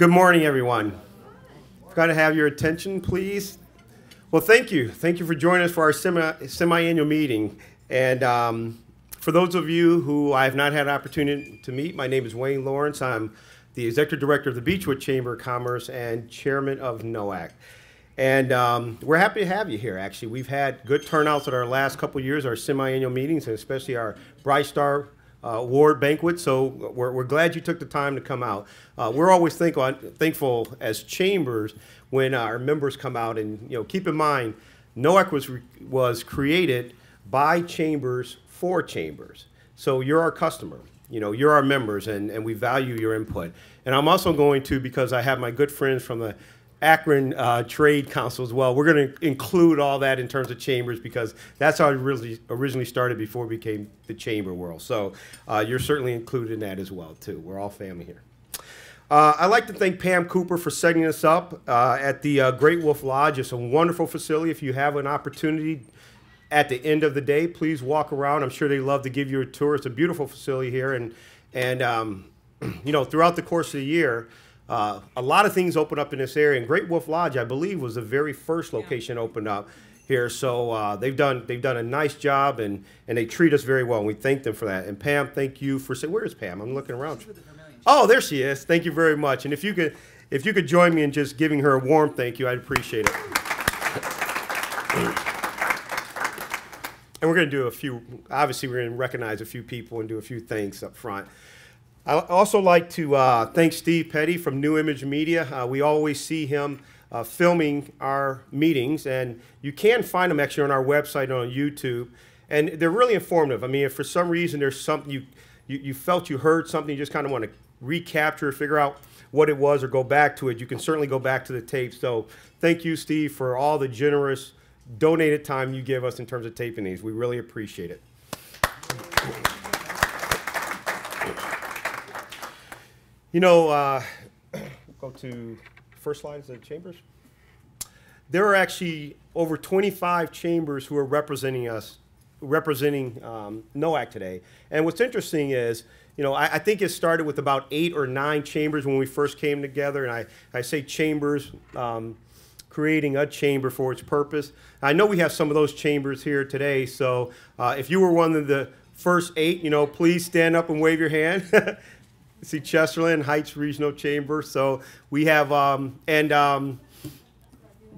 Good morning, everyone. I've Got to have your attention, please. Well, thank you. Thank you for joining us for our semi, semi-annual meeting. And um, for those of you who I have not had an opportunity to meet, my name is Wayne Lawrence. I'm the Executive Director of the Beachwood Chamber of Commerce and Chairman of NOACC. And um, we're happy to have you here, actually. We've had good turnouts at our last couple years, our semi-annual meetings, and especially our Bright Star uh, award banquet. So we're, we're glad you took the time to come out. Uh, we're always thankful, thankful as chambers when our members come out. And you know, keep in mind, NOACC was was created by chambers for chambers. So you're our customer. You know, you're our members, and, and we value your input. And I'm also going to, because I have my good friends from the Akron uh, Trade Council as well. We're going to include all that in terms of chambers because that's how it really originally started before it became the chamber world. So uh, you're certainly included in that as well too. We're all family here. Uh, I'd like to thank Pam Cooper for setting us up uh, at the uh, Great Wolf Lodge. It's a wonderful facility. If you have an opportunity at the end of the day, please walk around. I'm sure they'd love to give you a tour. It's a beautiful facility here, and and um, you know throughout the course of the year. Uh, a lot of things open up in this area, and Great Wolf Lodge, I believe, was the very first location yeah. opened up here. So uh, they've done they've done a nice job, and and they treat us very well. And we thank them for that. And Pam, thank you for saying. Where is Pam? I'm looking around. Oh, there she is. Thank you very much. And if you could if you could join me in just giving her a warm thank you, I'd appreciate it. and we're going to do a few. Obviously, we're going to recognize a few people and do a few things up front. I also like to uh, thank Steve Petty from New Image Media. Uh, we always see him uh, filming our meetings, and you can find them actually on our website on YouTube. And they're really informative. I mean, if for some reason there's something you, you, you felt you heard something, you just kind of want to recapture, figure out what it was, or go back to it, you can certainly go back to the tape. So thank you, Steve, for all the generous donated time you give us in terms of taping these. We really appreciate it. You know, uh, go to first slide the chambers. There are actually over 25 chambers who are representing us, representing um, NOACC today. And what's interesting is, you know, I, I, think it started with about eight or nine chambers when we first came together. And I, I say chambers, um, creating a chamber for its purpose. I know we have some of those chambers here today. So uh, if you were one of the first eight, you know, please stand up and wave your hand. see Chesterland Heights Regional Chamber. So we have um, and um,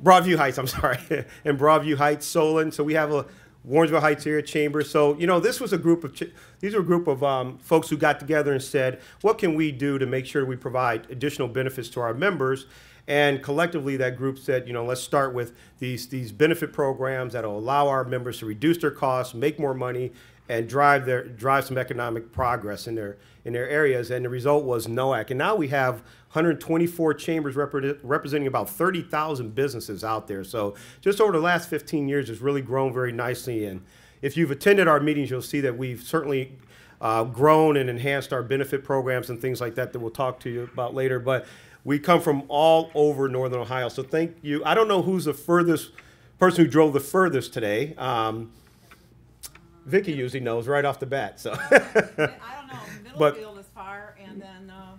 Broadview Heights. I'm sorry, and Broadview Heights, Solon. So we have a Warrensville Heights area chamber. So you know, this was a group of these are a group of um, folks who got together and said, what can we do to make sure we provide additional benefits to our members? And collectively, that group said, you know, let's start with these these benefit programs that will allow our members to reduce their costs, make more money, and drive their drive some economic progress in their in their areas. And the result was NOACC. And now we have 124 chambers repre representing about 30,000 businesses out there. So just over the last 15 years, it's really grown very nicely. And if you've attended our meetings, you'll see that we've certainly uh, grown and enhanced our benefit programs and things like that that we'll talk to you about later. But we come from all over Northern Ohio. So thank you. I don't know who's the furthest person who drove the furthest today. Um, Vicky usually knows right off the bat. So. I don't know. But- Middlefield is far, and then uh,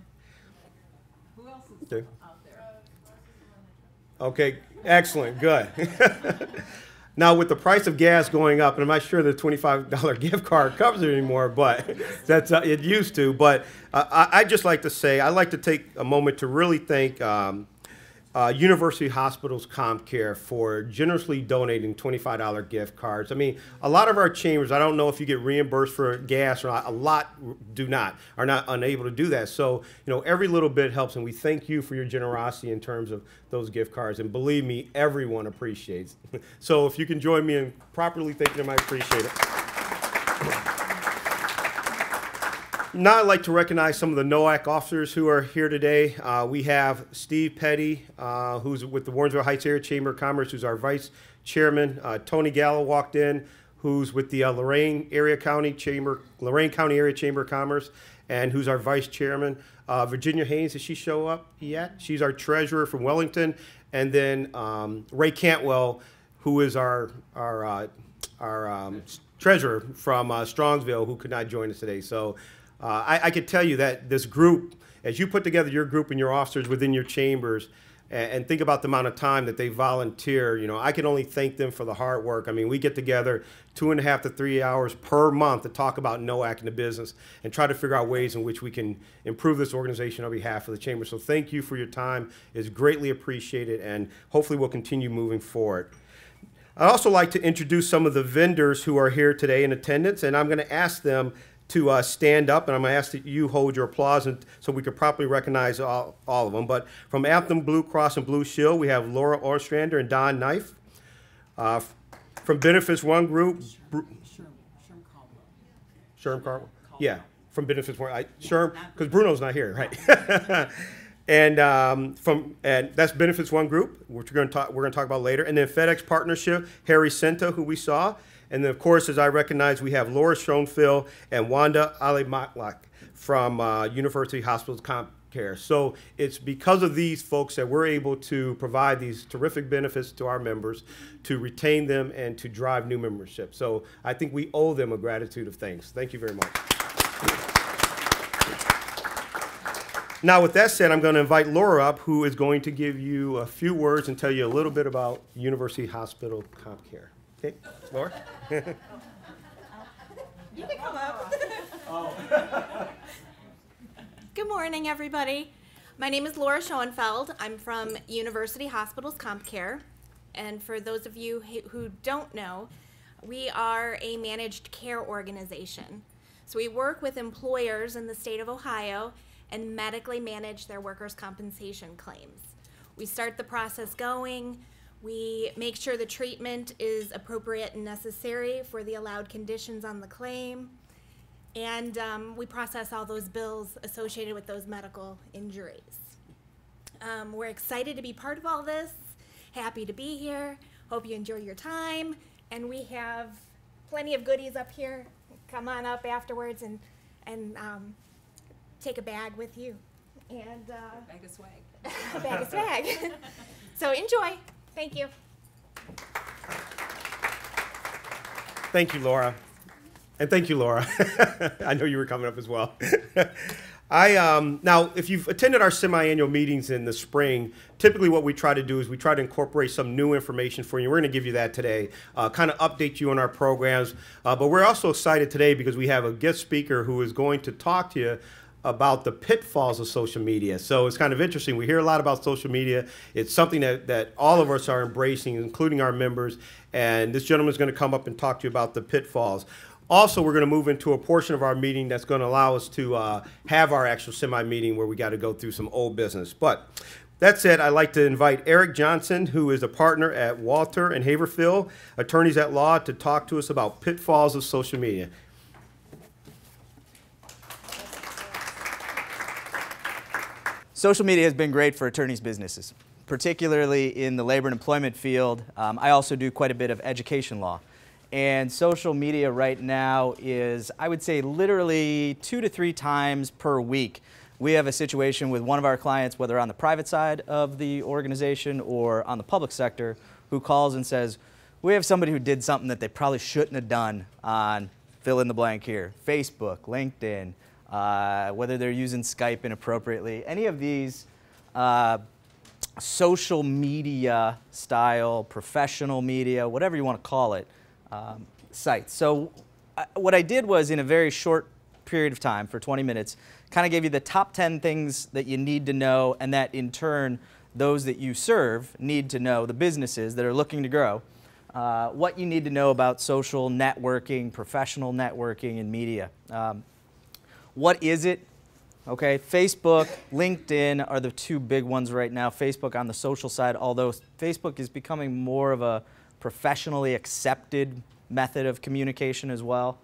who else is Okay. out there? Okay, excellent, good. now with the price of gas going up, and I'm not sure the twenty-five dollar gift card covers it anymore, but that's uh, it used to. But uh, I, I just like to say I'd like to take a moment to really thank um, uh, University Hospitals CompCare for generously donating $25 gift cards. I mean, a lot of our chambers, I don't know if you get reimbursed for gas or not, a lot do not, are not unable to do that. So, you know, every little bit helps, and we thank you for your generosity in terms of those gift cards. And believe me, everyone appreciates. so if you can join me in properly thanking them, I appreciate it. Now I'd like to recognize some of the NOACC officers who are here today. Uh, we have Steve Petty, uh, who's with the Warrensville Heights Area Chamber of Commerce, who's our vice chairman. Uh, Tony Gallo walked in, who's with the uh, Lorain Area County Chamber, Lorain County Area Chamber of Commerce, and who's our vice chairman. Uh, Virginia Haynes, did she show up yet? She's our treasurer from Wellington, and then um, Ray Cantwell, who is our our uh, our um, treasurer from Strongsville, who could not join us today. So. Uh, I, I could tell you that this group as you put together your group and your officers within your chambers, and, and think about the amount of time that they volunteer. You know, I can only thank them for the hard work. I mean, we get together two and a half to three hours per month to talk about NOACC in the business and try to figure out ways in which we can improve this organization on behalf of the chamber. So thank you for your time. It's greatly appreciated, and hopefully we'll continue moving forward. I'd also like to introduce some of the vendors who are here today in attendance, and I'm going to ask them to uh, stand up, and I'm going to ask that you hold your applause and, so we can properly recognize all, all of them. But from Anthem Blue Cross and Blue Shield, we have Laura Ostrander and Don Knife. Uh, from Benefits One Group, Br- Sherm Caldwell. Yeah, from Benefits One. Sherm, because Bruno's not here, right? and um, from and that's Benefits One Group, which we're going to talk we're going to talk about later. And then FedEx Partnership, Harry Senta, who we saw, and then, of course, as I recognize, we have Laura Schoenfeld and Wanda Ali Matlak from uh, University Hospitals Comp Care. So it's because of these folks that we're able to provide these terrific benefits to our members, to retain them, and to drive new membership. So I think we owe them a gratitude of thanks. Thank you very much. Now, with that said, I'm going to invite Laura up, who is going to give you a few words and tell you a little bit about University Hospital CompCare. Okay, Laura? You can come up. Oh. Good morning, everybody. My name is Laura Schoenfeld. I'm from University Hospitals CompCare. And for those of you who- who don't know, we are a managed care organization. So we work with employers in the state of Ohio and medically manage their workers' compensation claims. We start the process going. We make sure the treatment is appropriate and necessary for the allowed conditions on the claim. And um, we process all those bills associated with those medical injuries. Um, we're excited to be part of all this, happy to be here. Hope you enjoy your time. And we have plenty of goodies up here. Come on up afterwards and, and um, take a bag with you. And uh, Bag of swag. a bag of swag. so enjoy. Thank you. Thank you, Laura. And thank you, Laura. I know you were coming up as well. I um, now, if you've attended our semi-annual meetings in the spring, typically what we try to do is we try to incorporate some new information for you. We're going to give you that today, uh, kind of update you on our programs. Uh, but we're also excited today because we have a guest speaker who is going to talk to you about the pitfalls of social media. So it's kind of interesting. We hear a lot about social media. It's something that, that all of us are embracing, including our members. And this gentleman is going to come up and talk to you about the pitfalls. Also, we're going to move into a portion of our meeting that's going to allow us to uh, have our actual semi meeting where we got to go through some old business. But that said, I'd like to invite Eric Johnson, who is a partner at Walter and Haverfield, attorneys at law, to talk to us about pitfalls of social media. Social media has been great for attorneys' businesses, particularly in the labor and employment field. Um, I also do quite a bit of education law. And social media right now is, I would say, literally two to three times per week. We have a situation with one of our clients, whether on the private side of the organization or on the public sector, who calls and says, We have somebody who did something that they probably shouldn't have done on fill in the blank here Facebook, LinkedIn, uh, whether they're using Skype inappropriately, any of these uh, social media style, professional media, whatever you want to call it, um, sites. So, uh, what I did was in a very short period of time, for 20 minutes, kind of gave you the top 10 things that you need to know, and that in turn, those that you serve need to know, the businesses that are looking to grow. Uh, what you need to know about social networking, professional networking, and media. Um, what is it? Okay, Facebook, LinkedIn are the two big ones right now. Facebook on the social side, although Facebook is becoming more of a professionally accepted method of communication as well.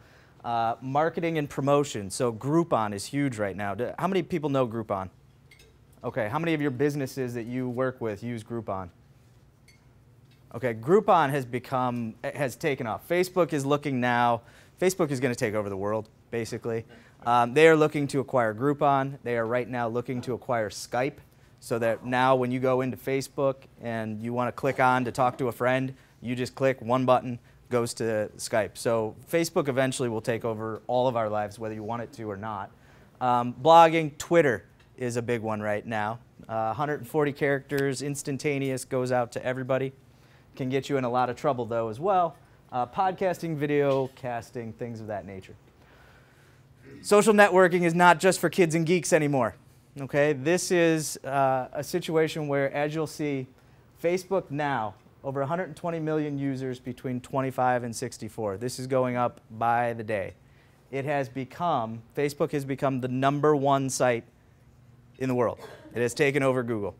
Uh, marketing and promotion. So Groupon is huge right now. How many people know Groupon? Okay, how many of your businesses that you work with use Groupon? Okay, Groupon has become, has taken off. Facebook is looking now, Facebook is going to take over the world, basically. Um, they are looking to acquire Groupon. They are right now looking to acquire Skype so that now when you go into Facebook and you want to click on to talk to a friend, you just click one button, goes to Skype. So Facebook eventually will take over all of our lives, whether you want it to or not. Um, blogging, Twitter is a big one right now. Uh, 140 characters, instantaneous, goes out to everybody. Can get you in a lot of trouble though as well. Uh, podcasting, video casting, things of that nature. Social networking is not just for kids and geeks anymore. Okay, this is uh, a situation where, as you'll see, Facebook now over 120 million users between 25 and 64. This is going up by the day. It has become, Facebook has become the number one site in the world. It has taken over Google,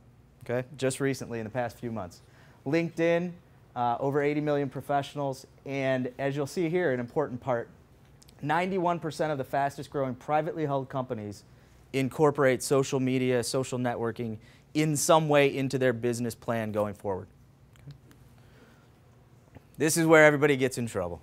okay, just recently in the past few months. LinkedIn, uh, over 80 million professionals, and as you'll see here, an important part 91% of the fastest growing privately held companies incorporate social media, social networking in some way into their business plan going forward. This is where everybody gets in trouble.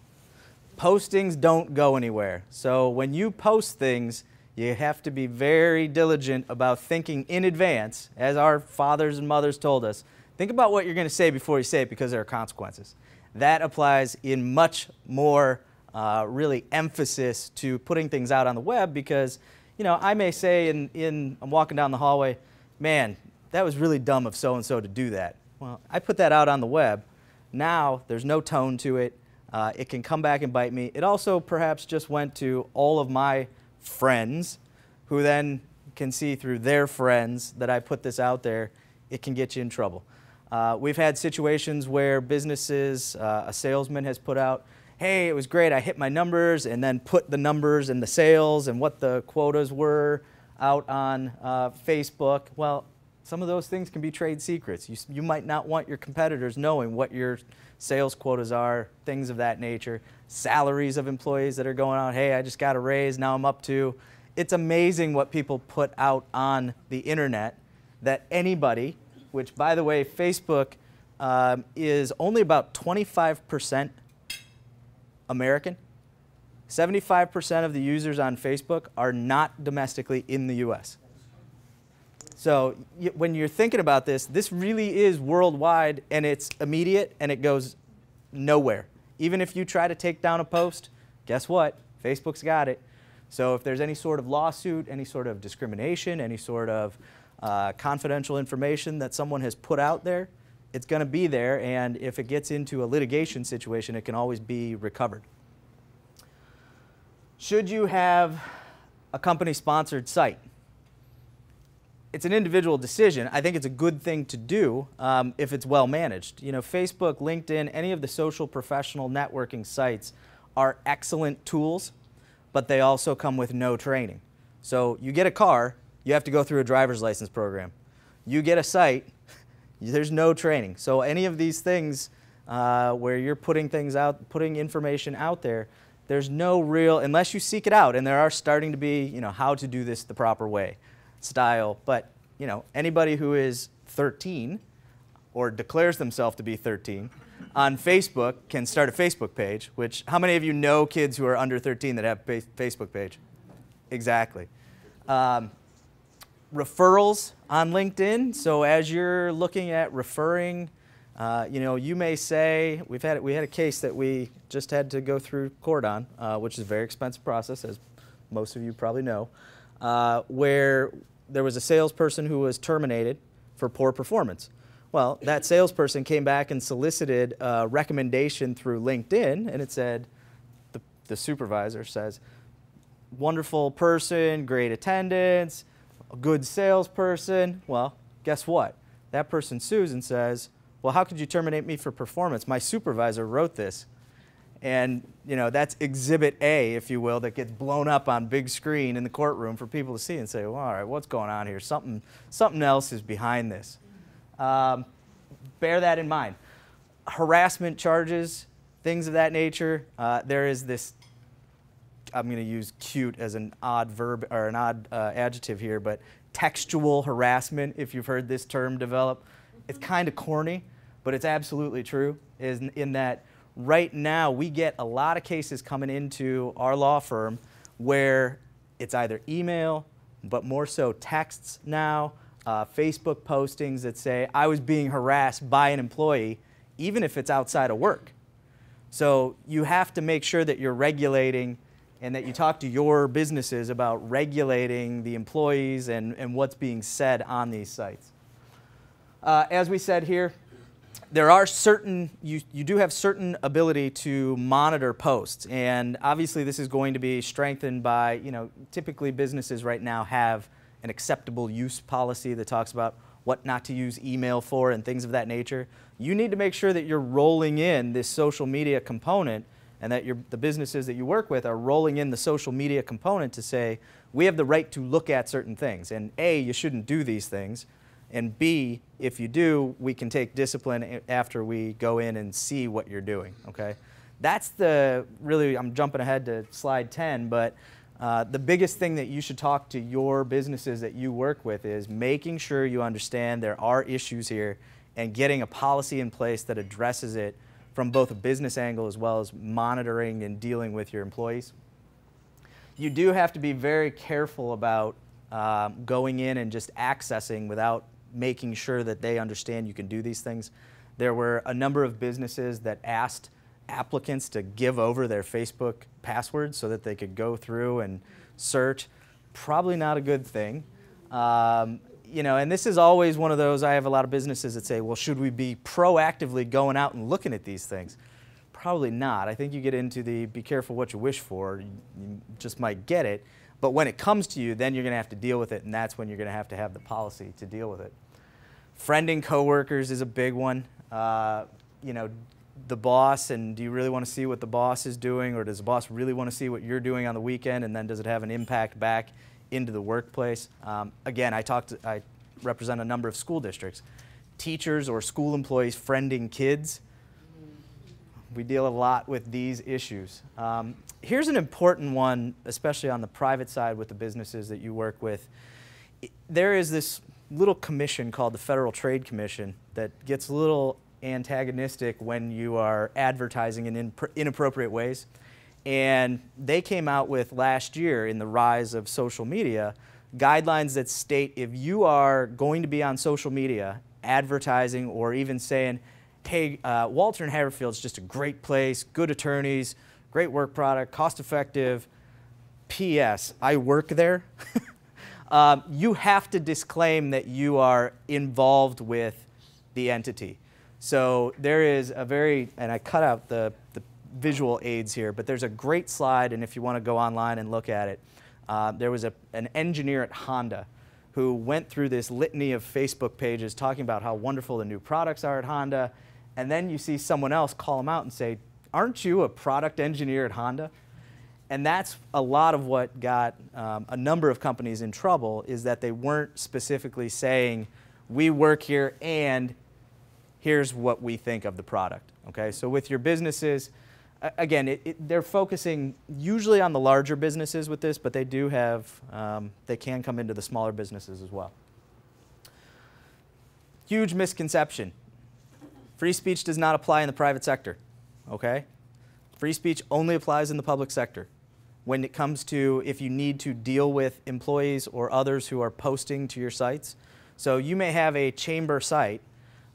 Postings don't go anywhere. So when you post things, you have to be very diligent about thinking in advance, as our fathers and mothers told us. Think about what you're going to say before you say it because there are consequences. That applies in much more uh, really emphasis to putting things out on the web because, you know, I may say in, in I'm walking down the hallway, man, that was really dumb of so and so to do that. Well, I put that out on the web. Now there's no tone to it. Uh, it can come back and bite me. It also perhaps just went to all of my friends who then can see through their friends that I put this out there. It can get you in trouble. Uh, we've had situations where businesses, uh, a salesman has put out, hey, it was great, I hit my numbers, and then put the numbers and the sales and what the quotas were out on uh, Facebook. Well, some of those things can be trade secrets. You, you might not want your competitors knowing what your sales quotas are, things of that nature, salaries of employees that are going out, hey, I just got a raise, now I'm up to. It's amazing what people put out on the internet that anybody, which by the way, Facebook um, is only about 25% American. 75% of the users on Facebook are not domestically in the US. So when you're thinking about this, this really is worldwide and it's immediate and it goes nowhere. Even if you try to take down a post, guess what? Facebook's got it. So if there's any sort of lawsuit, any sort of discrimination, any sort of uh, confidential information that someone has put out there, it's going to be there. And if it gets into a litigation situation, it can always be recovered. Should you have a company sponsored site? it's an individual decision. I think it's a good thing to do um, if it's well managed. You know, Facebook, LinkedIn, any of the social professional networking sites are excellent tools, but they also come with no training. So you get a car, you have to go through a driver's license program. You get a site, there's no training. So any of these things uh, where you're putting things out, putting information out there, there's no real, unless you seek it out, and there are starting to be, you know, how to do this the proper way style. But you know, anybody who is 13 or declares themselves to be 13 on Facebook can start a Facebook page. Which how many of you know kids who are under 13 that have Facebook page? Exactly. Um, referrals on LinkedIn. So as you're looking at referring, uh, you know, you may say we've had we had a case that we just had to go through court on, uh, which is a very expensive process, as most of you probably know uh, where there was a salesperson who was terminated for poor performance. Well, that salesperson came back and solicited a recommendation through LinkedIn, and it said, the, the supervisor says, wonderful person, great attendance, a good salesperson. Well, guess what? That person sues and says, well, how could you terminate me for performance? My supervisor wrote this. And you know that's Exhibit A, if you will, that gets blown up on big screen in the courtroom for people to see and say, well, all right, what's going on here? Something, something else is behind this. Um, bear that in mind. Harassment charges, things of that nature. Uh, there is this. I'm going to use "cute" as an odd verb or an odd uh, adjective here, but textual harassment. If you've heard this term develop, it's kind of corny, but it's absolutely true. Is in, in that right now we get a lot of cases coming into our law firm where it's either email, but more so texts now, uh, Facebook postings that say, I was being harassed by an employee, even if it's outside of work. So you have to make sure that you're regulating and that you talk to your businesses about regulating the employees and, and what's being said on these sites. Uh, as we said here, there are certain, you, you do have certain ability to monitor posts. And obviously this is going to be strengthened by, you know, typically businesses right now have an acceptable use policy that talks about what not to use email for and things of that nature. You need to make sure that you're rolling in this social media component and that the businesses that you work with are rolling in the social media component to say, we have the right to look at certain things. And A, you shouldn't do these things. And B, if you do, we can take discipline after we go in and see what you're doing, okay? That's the, really, I'm jumping ahead to slide 10, but uh, the biggest thing that you should talk to your businesses that you work with is making sure you understand there are issues here and getting a policy in place that addresses it from both a business angle as well as monitoring and dealing with your employees. You do have to be very careful about um, going in and just accessing without making sure that they understand you can do these things. There were a number of businesses that asked applicants to give over their Facebook passwords so that they could go through and search. Probably not a good thing. Um, you know, and this is always one of those, I have a lot of businesses that say, well, should we be proactively going out and looking at these things? Probably not. I think you get into the be careful what you wish for, you just might get it. But when it comes to you, then you're going to have to deal with it, and that's when you're going to have to have the policy to deal with it. Friending coworkers is a big one. Uh, you know, the boss, and do you really want to see what the boss is doing, or does the boss really want to see what you're doing on the weekend, and then does it have an impact back into the workplace? Um, again, I talked. I represent a number of school districts. Teachers or school employees friending kids. We deal a lot with these issues. Um, here's an important one, especially on the private side with the businesses that you work with. There is this little commission called the Federal Trade Commission that gets a little antagonistic when you are advertising in inappropriate ways. And they came out with last year in the rise of social media guidelines that state if you are going to be on social media advertising or even saying, hey, uh, Walter and Haverfield is just a great place, good attorneys, great work product, cost effective. P.S. I work there. um, you have to disclaim that you are involved with the entity. So there is a very, and I cut out the visual aids here, but there's a great slide, and if you want to go online and look at it, uh, there was a, an engineer at Honda who went through this litany of Facebook pages talking about how wonderful the new products are at Honda, and then you see someone else call him out and say, aren't you a product engineer at Honda? And that's a lot of what got um, a number of companies in trouble is that they weren't specifically saying, we work here and here's what we think of the product. Okay, so with your businesses, again, it, it, they're focusing usually on the larger businesses with this, but they do have, um, they can come into the smaller businesses as well. Huge misconception. Free speech does not apply in the private sector okay? Free speech only applies in the public sector. When it comes to if you need to deal with employees or others who are posting to your sites. So you may have a chamber site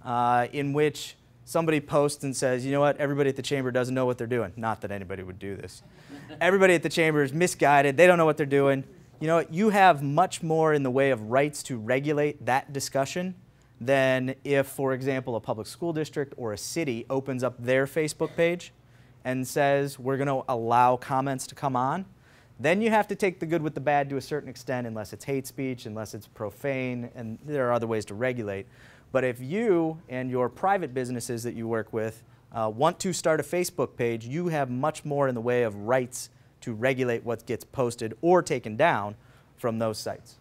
uh, in which somebody posts and says, you know what, everybody at the chamber doesn't know what they're doing. Not that anybody would do this. everybody at the chamber is misguided, they don't know what they're doing. You know what, you have much more in the way of rights to regulate that discussion than if, for example, a public school district or a city opens up their Facebook page and says, we're going to allow comments to come on. Then you have to take the good with the bad to a certain extent, unless it's hate speech, unless it's profane, and there are other ways to regulate. But if you and your private businesses that you work with uh, want to start a Facebook page, you have much more in the way of rights to regulate what gets posted or taken down from those sites.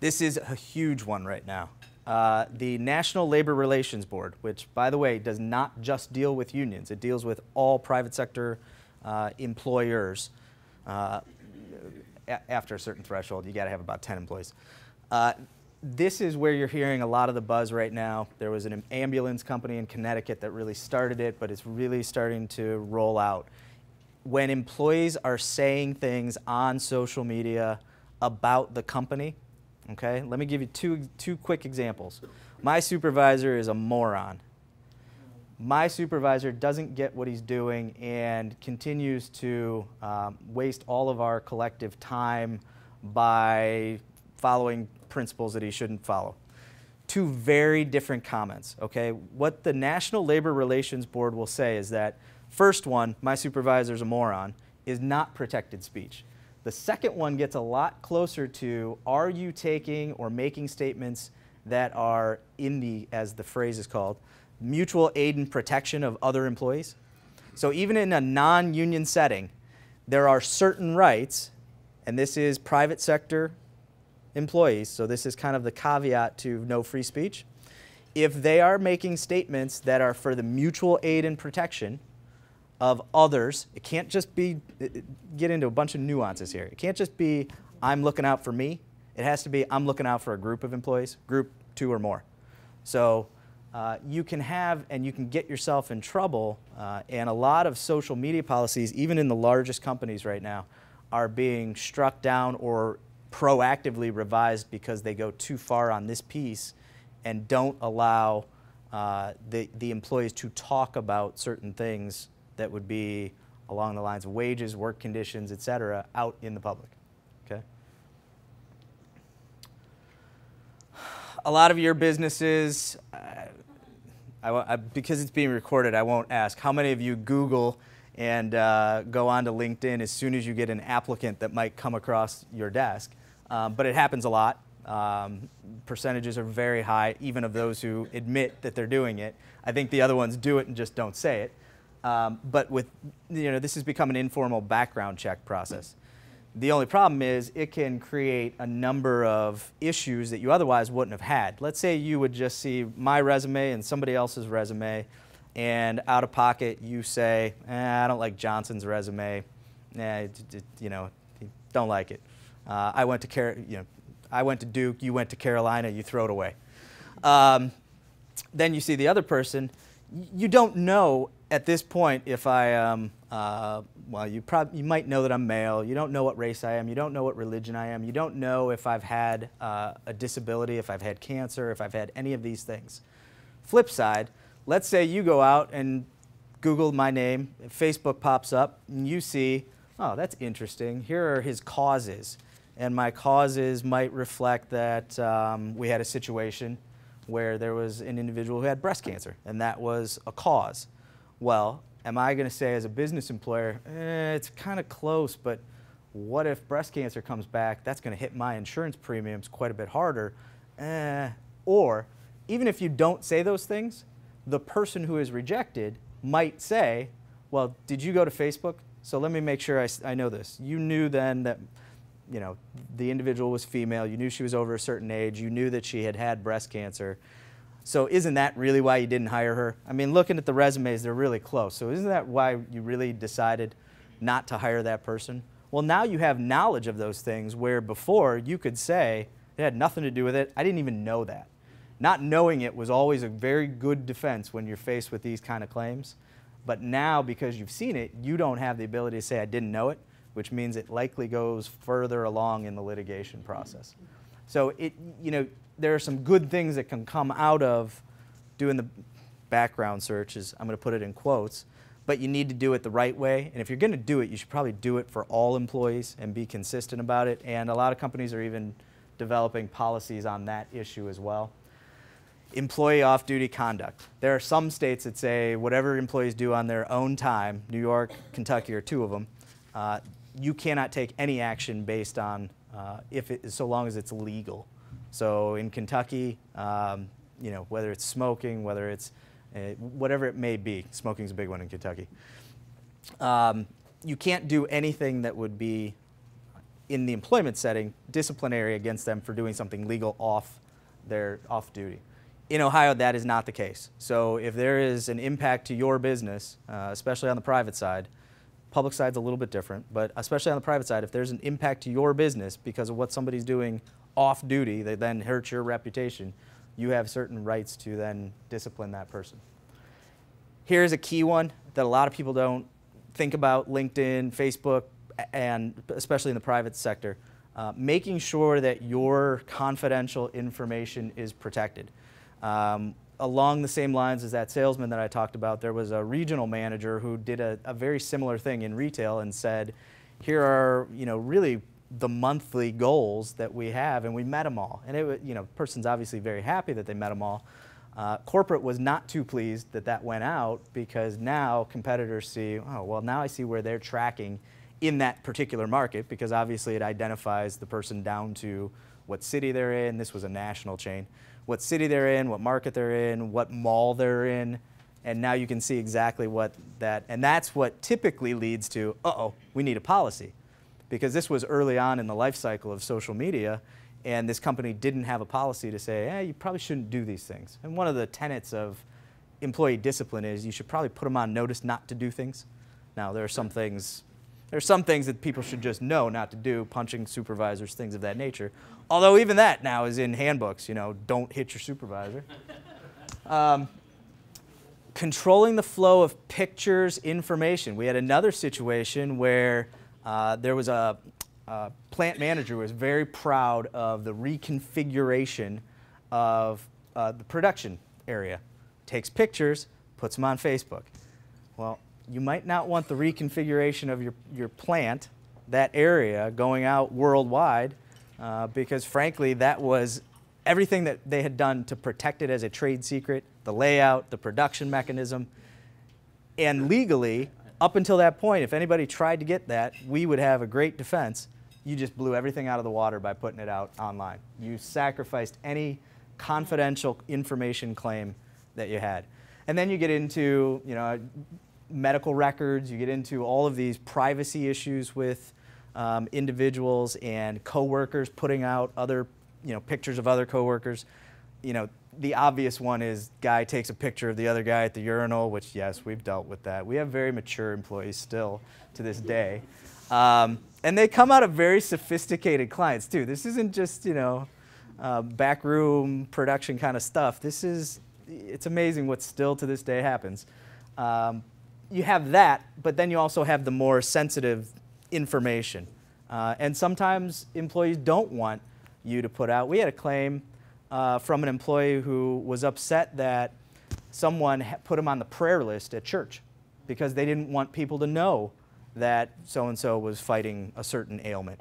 This is a huge one right now. Uh, the National Labor Relations Board, which, by the way, does not just deal with unions, it deals with all private sector uh, employers. Uh, after a certain threshold, you got to have about 10 employees. This is where you're hearing a lot of the buzz right now. There was an ambulance company in Connecticut that really started it, but it's really starting to roll out. When employees are saying things on social media about the company, Okay, let me give you two, two quick examples. My supervisor is a moron. my supervisor doesn't get what he's doing and continues to um, waste all of our collective time by following principles that he shouldn't follow. Two very different comments, okay? What the National Labor Relations Board will say is that first one, my supervisor's a moron, is not protected speech. The second one gets a lot closer to are you taking or making statements that are in the, as the phrase is called, mutual aid and protection of other employees. So even in a non union setting, there are certain rights, and this is private sector employees, so this is kind of the caveat to no free speech. If they are making statements that are for the mutual aid and protection of others, it can't just be, get into a bunch of nuances here. It can't just be, I'm looking out for me. It has to be, I'm looking out for a group of employees, group two or more. So uh, you can have and you can get yourself in trouble. Uh, and a lot of social media policies, even in the largest companies right now, are being struck down or proactively revised because they go too far on this piece and don't allow uh, the, the employees to talk about certain things that would be along the lines of wages, work conditions, et cetera, out in the public. Okay? A lot of your businesses, I, I, because it's being recorded, I won't ask. How many of you Google and uh, go onto LinkedIn as soon as you get an applicant that might come across your desk? Um, but it happens a lot. Um, percentages are very high, even of those who admit that they're doing it. I think the other ones do it and just don't say it. Um, but with, you know, this has become an informal background check process. The only problem is it can create a number of issues that you otherwise wouldn't have had. Let's say you would just see my resume and somebody else's resume, and out of pocket you say, eh, I don't like Johnson's resume. Eh, you know, don't like it. Uh, I went to Car- you know, I went to Duke. You went to Carolina. You throw it away. Um, then you see the other person. You don't know at this point if I um, uh, well, you, prob- you might know that I'm male. You don't know what race I am. You don't know what religion I am. You don't know if I've had uh, a disability, if I've had cancer, if I've had any of these things. Flip side, let's say you go out and Google my name, Facebook pops up, and you see, oh, that's interesting. Here are his causes. And my causes might reflect that um, we had a situation where there was an individual who had breast cancer, and that was a cause. Well, am I going to say as a business employer, eh, it's kind of close, but what if breast cancer comes back? That's going to hit my insurance premiums quite a bit harder. Eh. Or even if you don't say those things, the person who is rejected might say, well, did you go to Facebook? So let me make sure I, I know this. You knew then that you know, the individual was female, you knew she was over a certain age, you knew that she had had breast cancer. So isn't that really why you didn't hire her? I mean, looking at the resumes, they're really close. So isn't that why you really decided not to hire that person? Well, now you have knowledge of those things where before you could say it had nothing to do with it. I didn't even know that. Not knowing it was always a very good defense when you're faced with these kind of claims. But now, because you've seen it, you don't have the ability to say, I didn't know it, which means it likely goes further along in the litigation process. So it, you know, there are some good things that can come out of doing the background searches. I'm going to put it in quotes, but you need to do it the right way. And if you're going to do it, you should probably do it for all employees and be consistent about it. And a lot of companies are even developing policies on that issue as well. Employee off duty conduct. There are some states that say whatever employees do on their own time, New York, Kentucky are two of them, uh, you cannot take any action based on uh, if it, so long as it's legal. So in Kentucky, um, you know, whether it's smoking, whether it's uh, whatever it may be, smoking's a big one in Kentucky. Um, you can't do anything that would be in the employment setting disciplinary against them for doing something legal off their off duty. In Ohio, that is not the case. So if there is an impact to your business, uh, especially on the private side, public side's a little bit different, but especially on the private side, if there's an impact to your business because of what somebody's doing off duty that then hurts your reputation, you have certain rights to then discipline that person. Here's a key one that a lot of people don't think about LinkedIn, Facebook, and especially in the private sector. Uh, making sure that your confidential information is protected. Um, along the same lines as that salesman that I talked about, there was a regional manager who did a, a very similar thing in retail and said, here are, you know, really the monthly goals that we have, and we met them all. And it, you know, person's obviously very happy that they met them all. Uh, corporate was not too pleased that that went out because now competitors see, oh, well, now I see where they're tracking in that particular market because obviously it identifies the person down to what city they're in. This was a national chain. What city they're in, what market they're in, what mall they're in, and now you can see exactly what that, and that's what typically leads to, uh-oh, we need a policy. Because this was early on in the life cycle of social media, and this company didn't have a policy to say, hey, you probably shouldn't do these things. And one of the tenets of employee discipline is you should probably put them on notice not to do things. Now, there are some things, there are some things that people should just know not to do, punching supervisors, things of that nature. Although even that now is in handbooks, you know, don't hit your supervisor. Um, controlling the flow of pictures, information. We had another situation where uh, there was a, a, plant manager who was very proud of the reconfiguration of uh, the production area. Takes pictures, puts them on Facebook. Well, you might not want the reconfiguration of your, your plant, that area, going out worldwide uh, because frankly, that was everything that they had done to protect it as a trade secret, the layout, the production mechanism. And legally, up until that point, if anybody tried to get that, we would have a great defense. You just blew everything out of the water by putting it out online. You sacrificed any confidential information claim that you had. And then you get into, you know, medical records, you get into all of these privacy issues with um, individuals and coworkers putting out other, you know, pictures of other coworkers. You know, the obvious one is guy takes a picture of the other guy at the urinal, which yes, we've dealt with that. We have very mature employees still to this day. Um, and they come out of very sophisticated clients too. This isn't just, you know, uh, backroom production kind of stuff. This is, it's amazing what still to this day happens. Um, you have that, but then you also have the more sensitive information. Uh, and sometimes employees don't want you to put out. We had a claim uh, from an employee who was upset that someone put him on the prayer list at church because they didn't want people to know that so and so was fighting a certain ailment.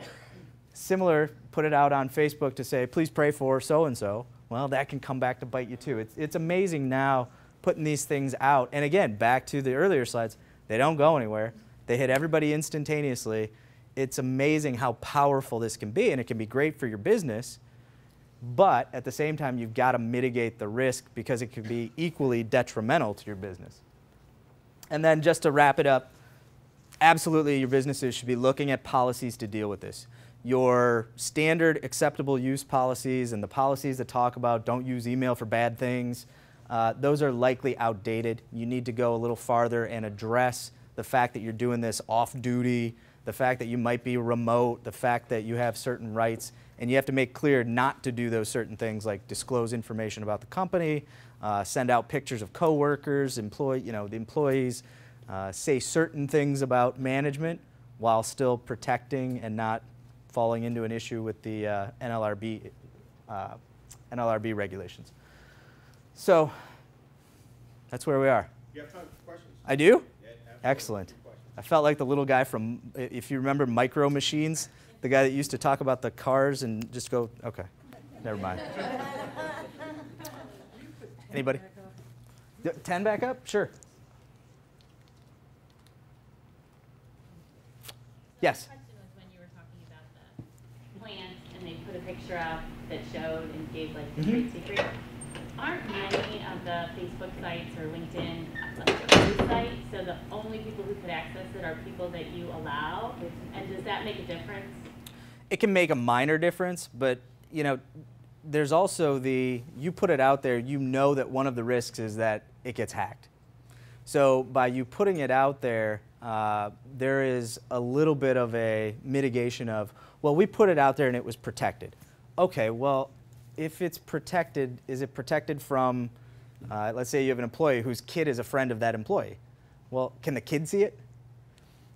Similar, put it out on Facebook to say, please pray for so and so. Well, that can come back to bite you too. It's, it's amazing now putting these things out. And again, back to the earlier slides, they don't go anywhere. They hit everybody instantaneously. It's amazing how powerful this can be, and it can be great for your business. But at the same time, you've got to mitigate the risk because it could be equally detrimental to your business. And then just to wrap it up, absolutely your businesses should be looking at policies to deal with this. Your standard acceptable use policies and the policies that talk about don't use email for bad things, uh, those are likely outdated. You need to go a little farther and address the fact that you're doing this off duty, the fact that you might be remote, the fact that you have certain rights, and you have to make clear not to do those certain things like disclose information about the company, uh, send out pictures of coworkers, employee, you know, the employees, uh, say certain things about management while still protecting and not falling into an issue with the uh, NLRB, uh, NLRB regulations. So that's where we are. You have time for questions? I do? Excellent. I felt like the little guy from, if you remember Micro Machines, the guy that used to talk about the cars and just go, okay, never mind. Anybody? 10 back up? Sure. Yes. when you were talking about the plant and they put a picture up that showed and gave like the mm -hmm. trade secret aren't many of the Facebook sites or LinkedIn like a site, so the only people who could access it are people that you allow? And does that make a difference? It can make a minor difference, but you know, there's also the, you put it out there, you know that one of the risks is that it gets hacked. So by you putting it out there, uh, there is a little bit of a mitigation of, well, we put it out there and it was protected. Okay, well, if it's protected, is it protected from, uh, let's say you have an employee whose kid is a friend of that employee. Well, can the kid see it?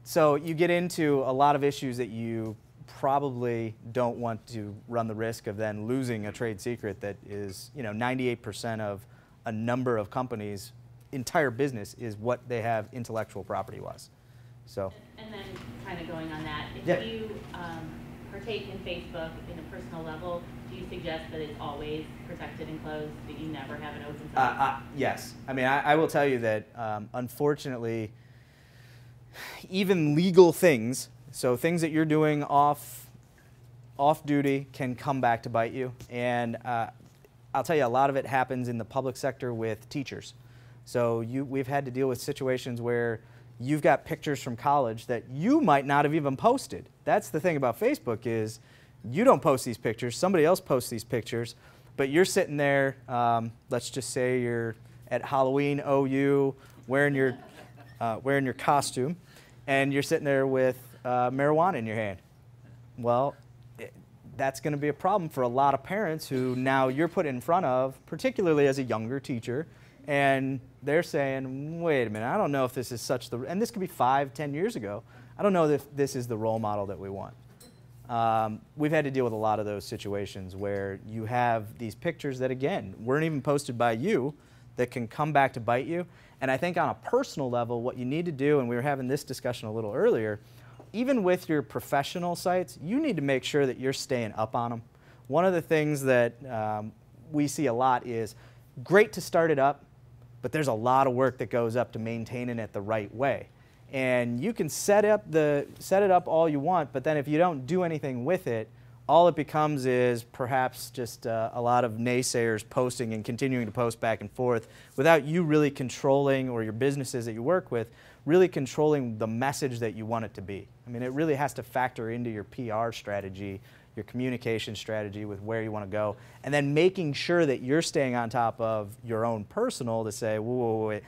So you get into a lot of issues that you probably don't want to run the risk of then losing a trade secret that is, you know, 98% of a number of companies' entire business is what they have intellectual property wise. So. And then kind of going on that, if Yeah. you um, partake in Facebook in a personal level, do you suggest that it's always protected and closed, that you never have an open Uh, uh, yes. I mean, I, I will tell you that um, unfortunately, even legal things, so things that you're doing off, off duty, can come back to bite you. And uh, I'll tell you, a lot of it happens in the public sector with teachers. So you, we've had to deal with situations where you've got pictures from college that you might not have even posted. That's the thing about Facebook is you don't post these pictures, somebody else posts these pictures, but you're sitting there, um, let's just say you're at Halloween OU wearing your, uh, wearing your costume, and you're sitting there with uh, marijuana in your hand. Well, it, that's going to be a problem for a lot of parents who now you're put in front of, particularly as a younger teacher, and they're saying, wait a minute, I don't know if this is such the, and this could be five, ten years ago. I don't know if this is the role model that we want. Um, we've had to deal with a lot of those situations where you have these pictures that, again, weren't even posted by you that can come back to bite you. And I think on a personal level, what you need to do, and we were having this discussion a little earlier, even with your professional sites, you need to make sure that you're staying up on them. One of the things that um, we see a lot is great to start it up, but there's a lot of work that goes up to maintaining it the right way. And you can set up the set it up all you want, but then if you don't do anything with it, all it becomes is perhaps just uh, a lot of naysayers posting and continuing to post back and forth without you really controlling or your businesses that you work with really controlling the message that you want it to be. I mean, it really has to factor into your PR strategy, your communication strategy with where you want to go, and then making sure that you're staying on top of your own personal to say, whoa, whoa, whoa wait,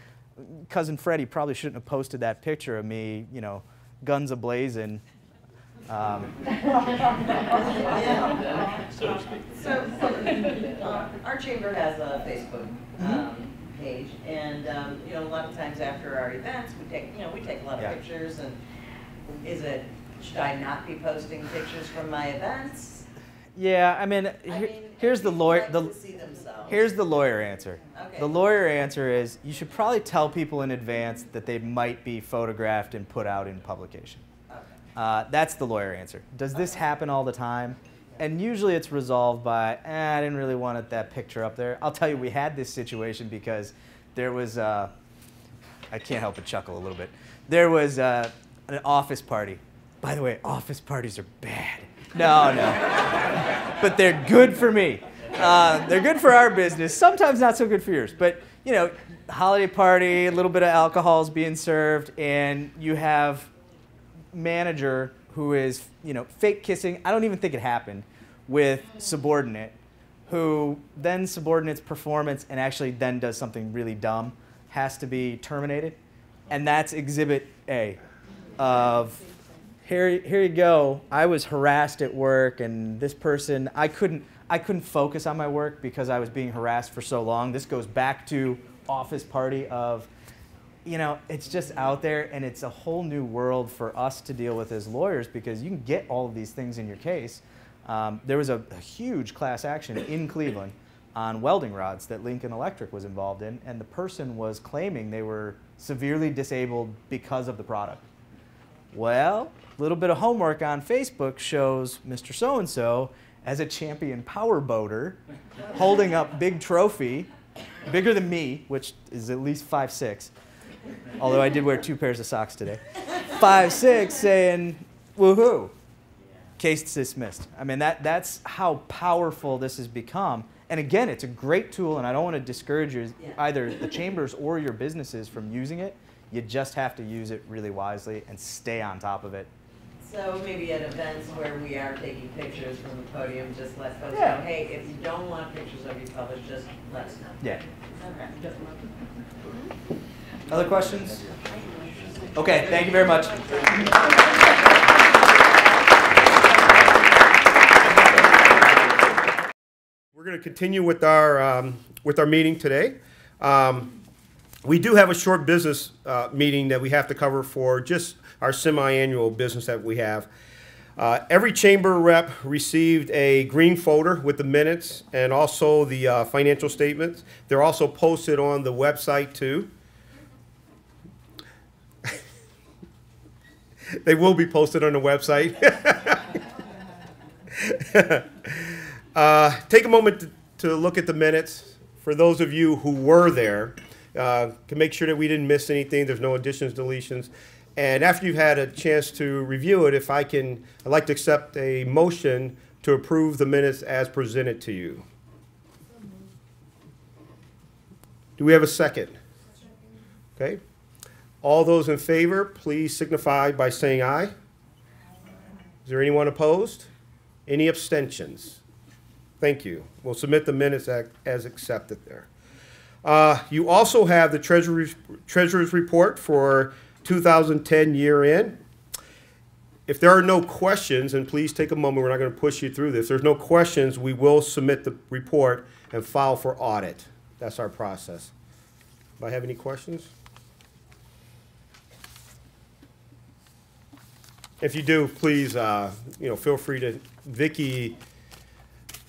cousin Freddie probably shouldn't have posted that picture of me, you know, guns ablazing. Um, So, um, our chamber has a Facebook um, page, and, um, you know, a lot of times after our events, we take, you know, we take a lot Yeah. of pictures, and is it, should I not be posting pictures from my events? yeah, I mean, I mean, here's the lawyer. like The, see. Here's the lawyer answer. Okay. The lawyer answer is you should probably tell people in advance that they might be photographed and put out in publication. Okay. Uh, that's the lawyer answer. Does this happen all the time? And usually it's resolved by, eh, I didn't really want it, that picture up there. I'll tell you, we had this situation because there was, uh, I can't help but chuckle a little bit. There was uh, an office party. By the way, office parties are bad. No, no. but they're good for me. Uh, they're good for our business. Sometimes not so good for yours. But you know, holiday party, a little bit of alcohol is being served, and you have manager who is you know fake kissing. I don't even think it happened with subordinate, who then subordinates performance and actually then does something really dumb, has to be terminated, and that's Exhibit A of here, here you go. I was harassed at work, and this person, I couldn't, I couldn't focus on my work because I was being harassed for so long. This goes back to office party of, you know, it's just out there, and it's a whole new world for us to deal with as lawyers because you can get all of these things in your case. Um, there was a, a huge class action in Cleveland on welding rods that Lincoln Electric was involved in, and the person was claiming they were severely disabled because of the product. Well, a little bit of homework on Facebook shows Mr. So and so as a champion power boater holding up big trophy, bigger than me, which is at least five six. Although I did wear two pairs of socks today. Five six saying, woohoo. Case dismissed. I mean, that, that's how powerful this has become. And again, it's a great tool, and I don't want to discourage you, either the chambers or your businesses from using it. You just have to use it really wisely and stay on top of it. So maybe at events where we are taking pictures from the podium, just let folks Yeah. know, hey, if you don't want pictures of you published, just let us know. Yeah. Okay. Other questions? Okay, thank you very much. We're going to continue with our, um, with our meeting today. Um, we do have a short business uh, meeting that we have to cover for just our semi-annual business that we have. Uh, every chamber rep received a green folder with the minutes and also the uh, financial statements. They're also posted on the website too. they will be posted on the website. uh, take a moment to, to, look at the minutes. For those of you who were there, uh, to make sure that we didn't miss anything, there's no additions, deletions. And after you've had a chance to review it, if I can, I'd like to accept a motion to approve the minutes as presented to you. Do we have a second? Okay. All those in favor, please signify by saying aye. Is there anyone opposed? Any abstentions? Thank you. We'll submit the minutes as accepted there. Uh, you also have the treasurer's, treasurer's report for 2010 year end. If there are no questions, and please take a moment, we're not going to push you through this. If there's no questions, we will submit the report and file for audit. That's our process. Do I have any questions? If you do, please, uh, you know, feel free to. Vicky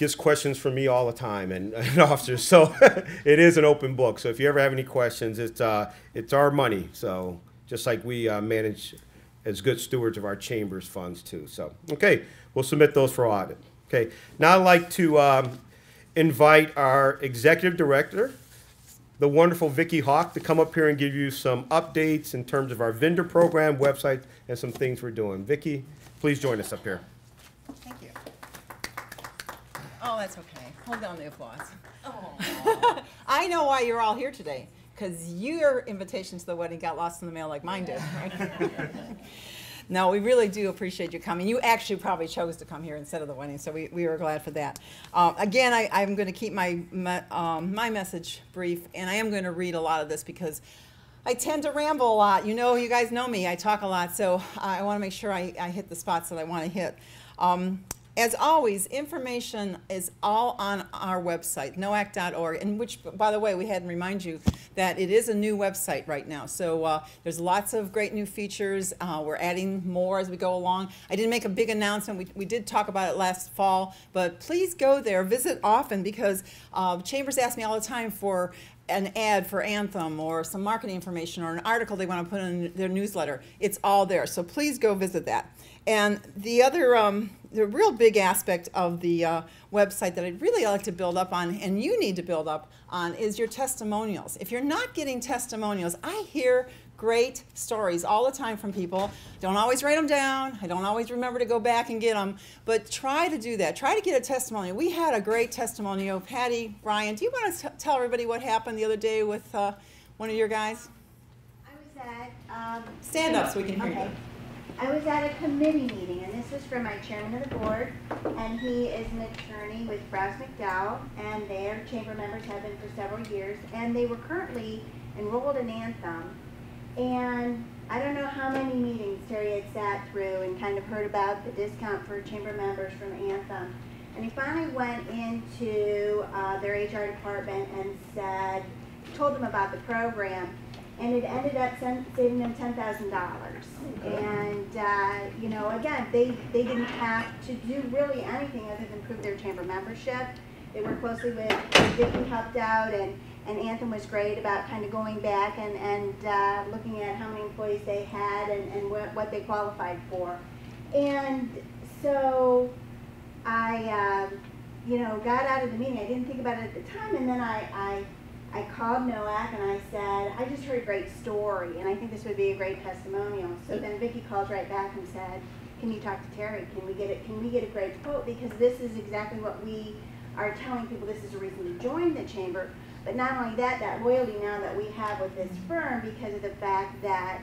gets questions from me all the time and, and officers, so it is an open book. So if you ever have any questions, it's uh, it's our money. So just like we uh, manage as good stewards of our chamber's funds too. So, okay, we'll submit those for audit. Okay, now I'd like to um, invite our executive director, the wonderful Vicky Hawke, to come up here and give you some updates in terms of our vendor program, website, and some things we're doing. Vicky, please join us up here. Thank you. Oh, that's okay. Hold down the applause. Oh. I know why you're all here today because your invitation to the wedding got lost in the mail like mine did, right? no, we really do appreciate you coming. You actually probably chose to come here instead of the wedding, so we, we were glad for that. Um, again, I, I'm going to keep my, my, um, my message brief, and I am going to read a lot of this because I tend to ramble a lot. You know, you guys know me, I talk a lot, so I want to make sure I, I hit the spots that I want to hit. Um, as always, information is all on our website, noacc.org, and which, by the way, we had to remind you that it is a new website right now. So uh, there's lots of great new features. Uh, we're adding more as we go along. I didn't make a big announcement. We, we did talk about it last fall, but please go there, visit often, because uh, Chambers ask me all the time for an ad for Anthem or some marketing information or an article they want to put in their newsletter. It's all there. So please go visit that. And the other, um, the real big aspect of the uh, website that I'd really like to build up on, and you need to build up on, is your testimonials. If you're not getting testimonials, I hear great stories all the time from people. Don't always write them down. I don't always remember to go back and get them, but try to do that. Try to get a testimonial. We had a great testimonial. Patty, Brian, do you want to tell everybody what happened the other day with uh, one of your guys? I was at. Um, Stand up so we can hear okay. you. I was at a committee meeting, and this was for my chairman of the board, and he is an attorney with Brouse McDowell, and their chamber members have been for several years, and they were currently enrolled in Anthem, and I don't know how many meetings Terry had sat through and kind of heard about the discount for chamber members from Anthem, and he finally went into uh, their HR department and said, told them about the program, and it ended up saving them ten thousand dollars. And uh, you know, again, they they didn't have to do really anything other than prove their chamber membership. They worked closely with Vicky helped out, and and Anthem was great about kind of going back and and uh, looking at how many employees they had and and what, what they qualified for. And so I, uh, you know, got out of the meeting. I didn't think about it at the time, and then I I I called NOACC and I said, I just heard a great story and I think this would be a great testimonial. So then Vicky called right back and said, can you talk to Terry? Can we get it? Can we get a great quote? Because this is exactly what we are telling people. This is a reason to join the chamber. But not only that, that loyalty now that we have with this firm because of the fact that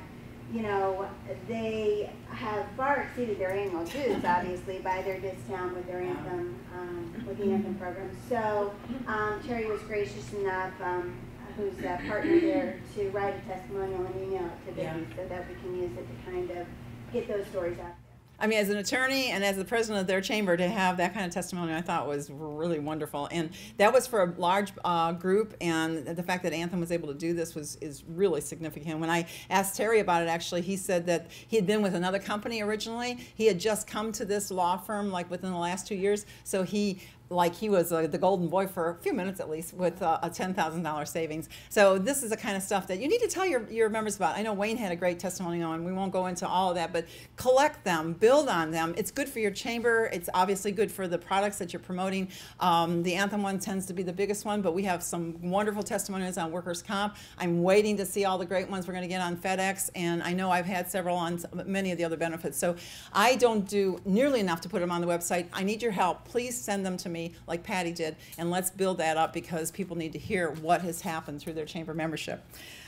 you know, they have far exceeded their annual dues, obviously, by their discount with their Anthem, um, with the Anthem program. So um, Terry was gracious enough, um, who's a partner there, to write a testimonial and email it to Vicky yeah. so that we can use it to kind of get those stories out I mean, as an attorney and as the president of their chamber, to have that kind of testimony, I thought was really wonderful. And that was for a large uh, group, and the fact that Anthem was able to do this was is really significant. When I asked Terry about it, actually, he said that he had been with another company originally. He had just come to this law firm like within the last two years, so he like he was uh, the golden boy for a few minutes at least with uh, a $10,000 savings. So this is the kind of stuff that you need to tell your, your members about. I know Wayne had a great testimony on, we won't go into all of that, but collect them, build on them. It's good for your chamber. It's obviously good for the products that you're promoting. Um, the Anthem one tends to be the biggest one, but we have some wonderful testimonials on workers' comp. I'm waiting to see all the great ones we're going to get on FedEx, and I know I've had several on many of the other benefits. So I don't do nearly enough to put them on the website. I need your help. Please send them to me me like Patty did, and let's build that up because people need to hear what has happened through their chamber membership.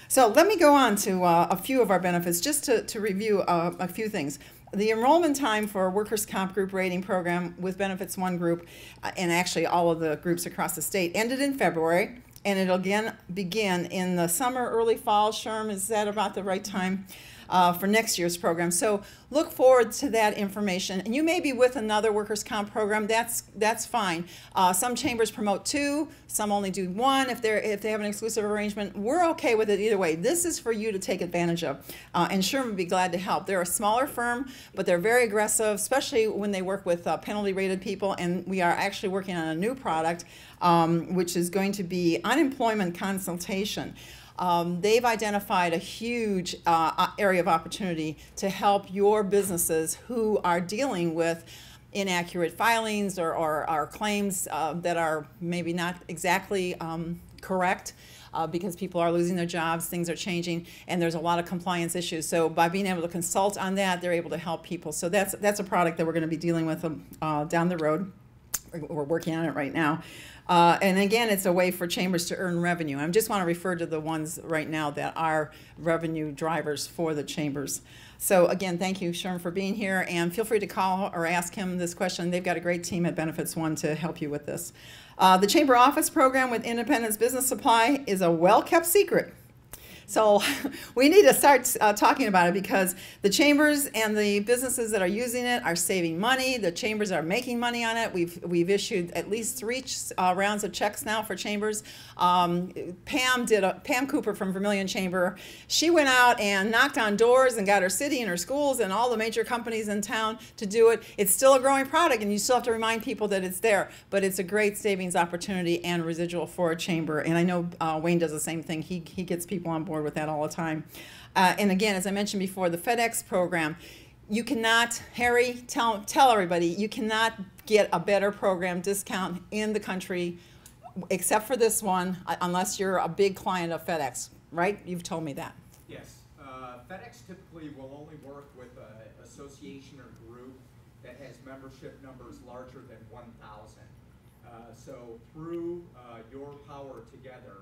So let me go on to uh, a few of our benefits just to, to review uh, a few things. The enrollment time for workers' comp group rating program with Benefits One Group, uh, and actually all of the groups across the state, ended in February, and it'll again begin in the summer, early fall. Sherm, is that about the right time? Uh, for next year's program. So look forward to that information. And you may be with another workers' comp program. That's that's fine. Uh, some chambers promote two. Some only do one if they're if they have an exclusive arrangement. We're okay with it either way. This is for you to take advantage of. Uh, and Sherman would be glad to help. They're a smaller firm, but they're very aggressive, especially when they work with uh, penalty rated people. And we are actually working on a new product, um, which is going to be unemployment consultation. Um, they've identified a huge uh, area of opportunity to help your businesses who are dealing with inaccurate filings or, or, or claims uh, that are maybe not exactly um, correct. Uh, because people are losing their jobs, things are changing, and there's a lot of compliance issues. So by being able to consult on that, they're able to help people. So that's that's a product that we're going to be dealing with um, uh, down the road. We're working on it right now. Uh, and again, it's a way for chambers to earn revenue. I just want to refer to the ones right now that are revenue drivers for the chambers. So again, thank you, Sherm, for being here, and feel free to call or ask him this question. They've got a great team at Benefits One to help you with this. Uh, the Chamber Office program with Independence Business Supply is a well-kept secret. So we need to start uh, talking about it because the chambers and the businesses that are using it are saving money. The chambers are making money on it. We've we've issued at least three uh, rounds of checks now for chambers. Um, Pam did a, Pam Cooper from Vermilion Chamber. She went out and knocked on doors and got her city and her schools and all the major companies in town to do it. It's still a growing product, and you still have to remind people that it's there. But it's a great savings opportunity and residual for a chamber. And I know uh, Wayne does the same thing. He he gets people on board with that all the time. Uh, and again, as I mentioned before, the FedEx program, you cannot, Harry, tell, tell everybody, you cannot get a better program discount in the country except for this one, uh, unless you're a big client of FedEx, right? You've told me that. Yes. Uh, FedEx typically will only work with an association or group that has membership numbers larger than 1,000. Uh, so through uh, your power together,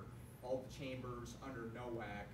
all the chambers under NOACC,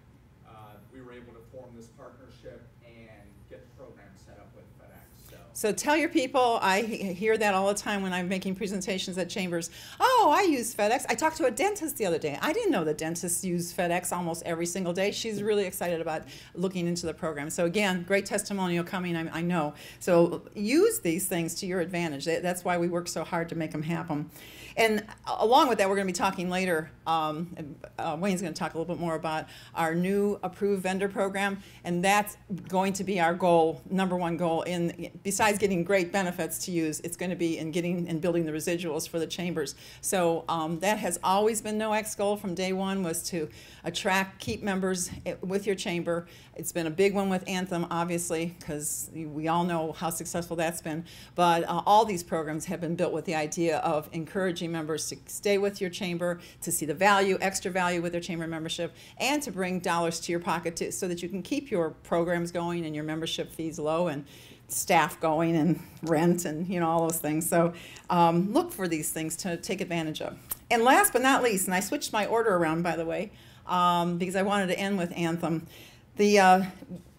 uh, we were able to form this partnership and get the program set up with FedEx. So. So tell your people, I hear that all the time when I'm making presentations at chambers. Oh, I use FedEx. I talked to a dentist the other day. I didn't know that dentists use FedEx almost every single day. She's really excited about looking into the program. So again, great testimonial coming, I, I know. So use these things to your advantage. That's why we work so hard to make them happen. And along with that, we're going to be talking later. Um, uh, Wayne's going to talk a little bit more about our new approved vendor program, and that's going to be our goal, number one goal. In besides getting great benefits to use, it's going to be in getting and building the residuals for the chambers. So um, that has always been NOACC's goal from day one was to attract, keep members eh, with your chamber. It's been a big one with Anthem, obviously, because we all know how successful that's been. But uh, all these programs have been built with the idea of encouraging members to stay with your chamber, to see the value, extra value with their chamber membership, and to bring dollars to your pocket to, so that you can keep your programs going and your membership fees low and staff going and rent and you know all those things. So um, look for these things to take advantage of. And last but not least, and I switched my order around by the way um, because I wanted to end with Anthem. The uh,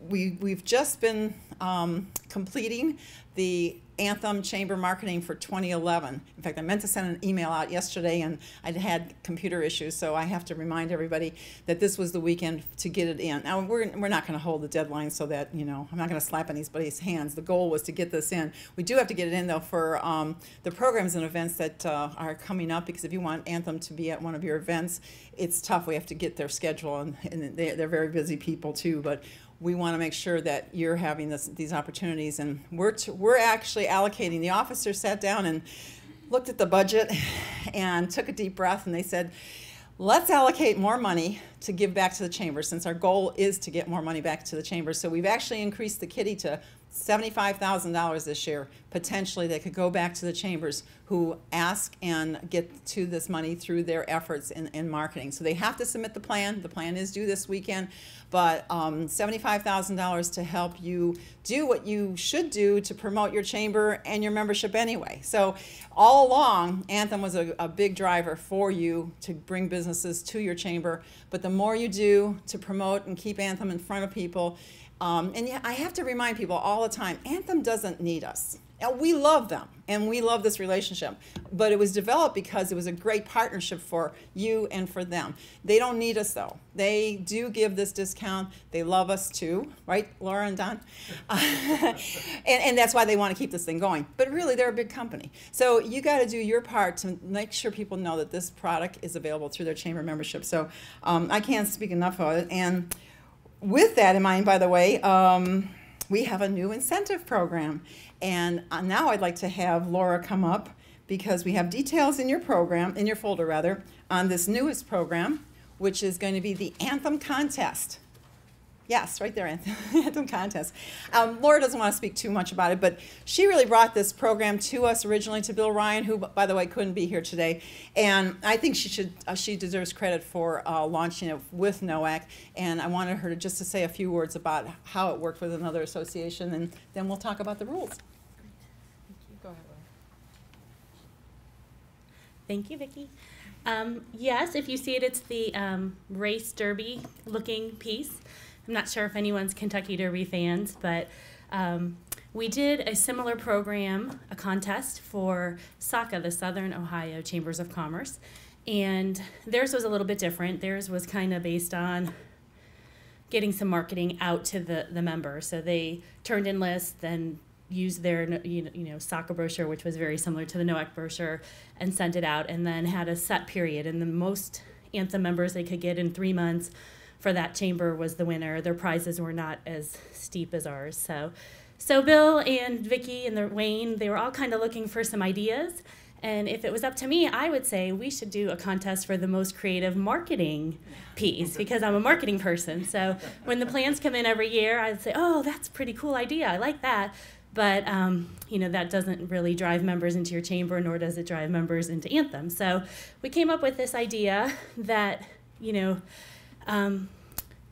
we, we've just been um, completing the Anthem Chamber Marketing for 2011. In fact, I meant to send an email out yesterday and I had computer issues, so I have to remind everybody that this was the weekend to get it in. Now, we're, we're not going to hold the deadline so that, you know, I'm not going to slap anybody's hands. The goal was to get this in. We do have to get it in, though, for um, the programs and events that uh, are coming up because if you want Anthem to be at one of your events, it's tough. We have to get their schedule, and, and they, they're very busy people, too. But we want to make sure that you're having this, these opportunities. And we're, t- we're actually allocating. The officers sat down and looked at the budget and took a deep breath and they said, let's allocate more money to give back to the chamber since our goal is to get more money back to the chamber. So we've actually increased the kitty to $75,000 this year. Potentially, they could go back to the chambers who ask and get to this money through their efforts in, in marketing. So they have to submit the plan. The plan is due this weekend, but um, $75,000 to help you do what you should do to promote your chamber and your membership anyway. So all along, Anthem was a, a big driver for you to bring businesses to your chamber. But the more you do to promote and keep Anthem in front of people, um, and I have to remind people all the time Anthem doesn't need us. We love them and we love this relationship, but it was developed because it was a great partnership for you and for them. They don't need us though. They do give this discount. They love us too, right, Laura and Don? and, and that's why they want to keep this thing going. But really, they're a big company. So you got to do your part to make sure people know that this product is available through their chamber membership. So um, I can't speak enough of it. And with that in mind, by the way, um, we have a new incentive program. And uh, now I'd like to have Laura come up because we have details in your program, in your folder rather, on this newest program, which is going to be the Anthem Contest. Yes, right there, Anthem Contest. Um, Laura doesn't want to speak too much about it, but she really brought this program to us originally to Bill Ryan, who, by the way, couldn't be here today. And I think she should, uh, she deserves credit for uh, launching it with NOACC. And I wanted her to just to say a few words about how it worked with another association, and then we'll talk about the rules. Go ahead, Laura. Thank you, Vicky. Um, yes, if you see it, it's the um, race derby looking piece. I'm not sure if anyone's Kentucky Derby fans, but um, we did a similar program, a contest for SOCA, the Southern Ohio Chambers of Commerce. And theirs was a little bit different. Theirs was kind of based on getting some marketing out to the, the members. So they turned in lists, then used their you know, you know SOCA brochure, which was very similar to the NOACC brochure, and sent it out, and then had a set period. And the most Anthem members they could get in three months for that chamber was the winner. Their prizes were not as steep as ours. So, so Bill and Vicky and the Wayne, they were all kind of looking for some ideas. And if it was up to me, I would say we should do a contest for the most creative marketing piece because I'm a marketing person. So when the plans come in every year, I'd say, oh, that's a pretty cool idea. I like that. But um, you know that doesn't really drive members into your chamber, nor does it drive members into Anthem. So we came up with this idea that you know um,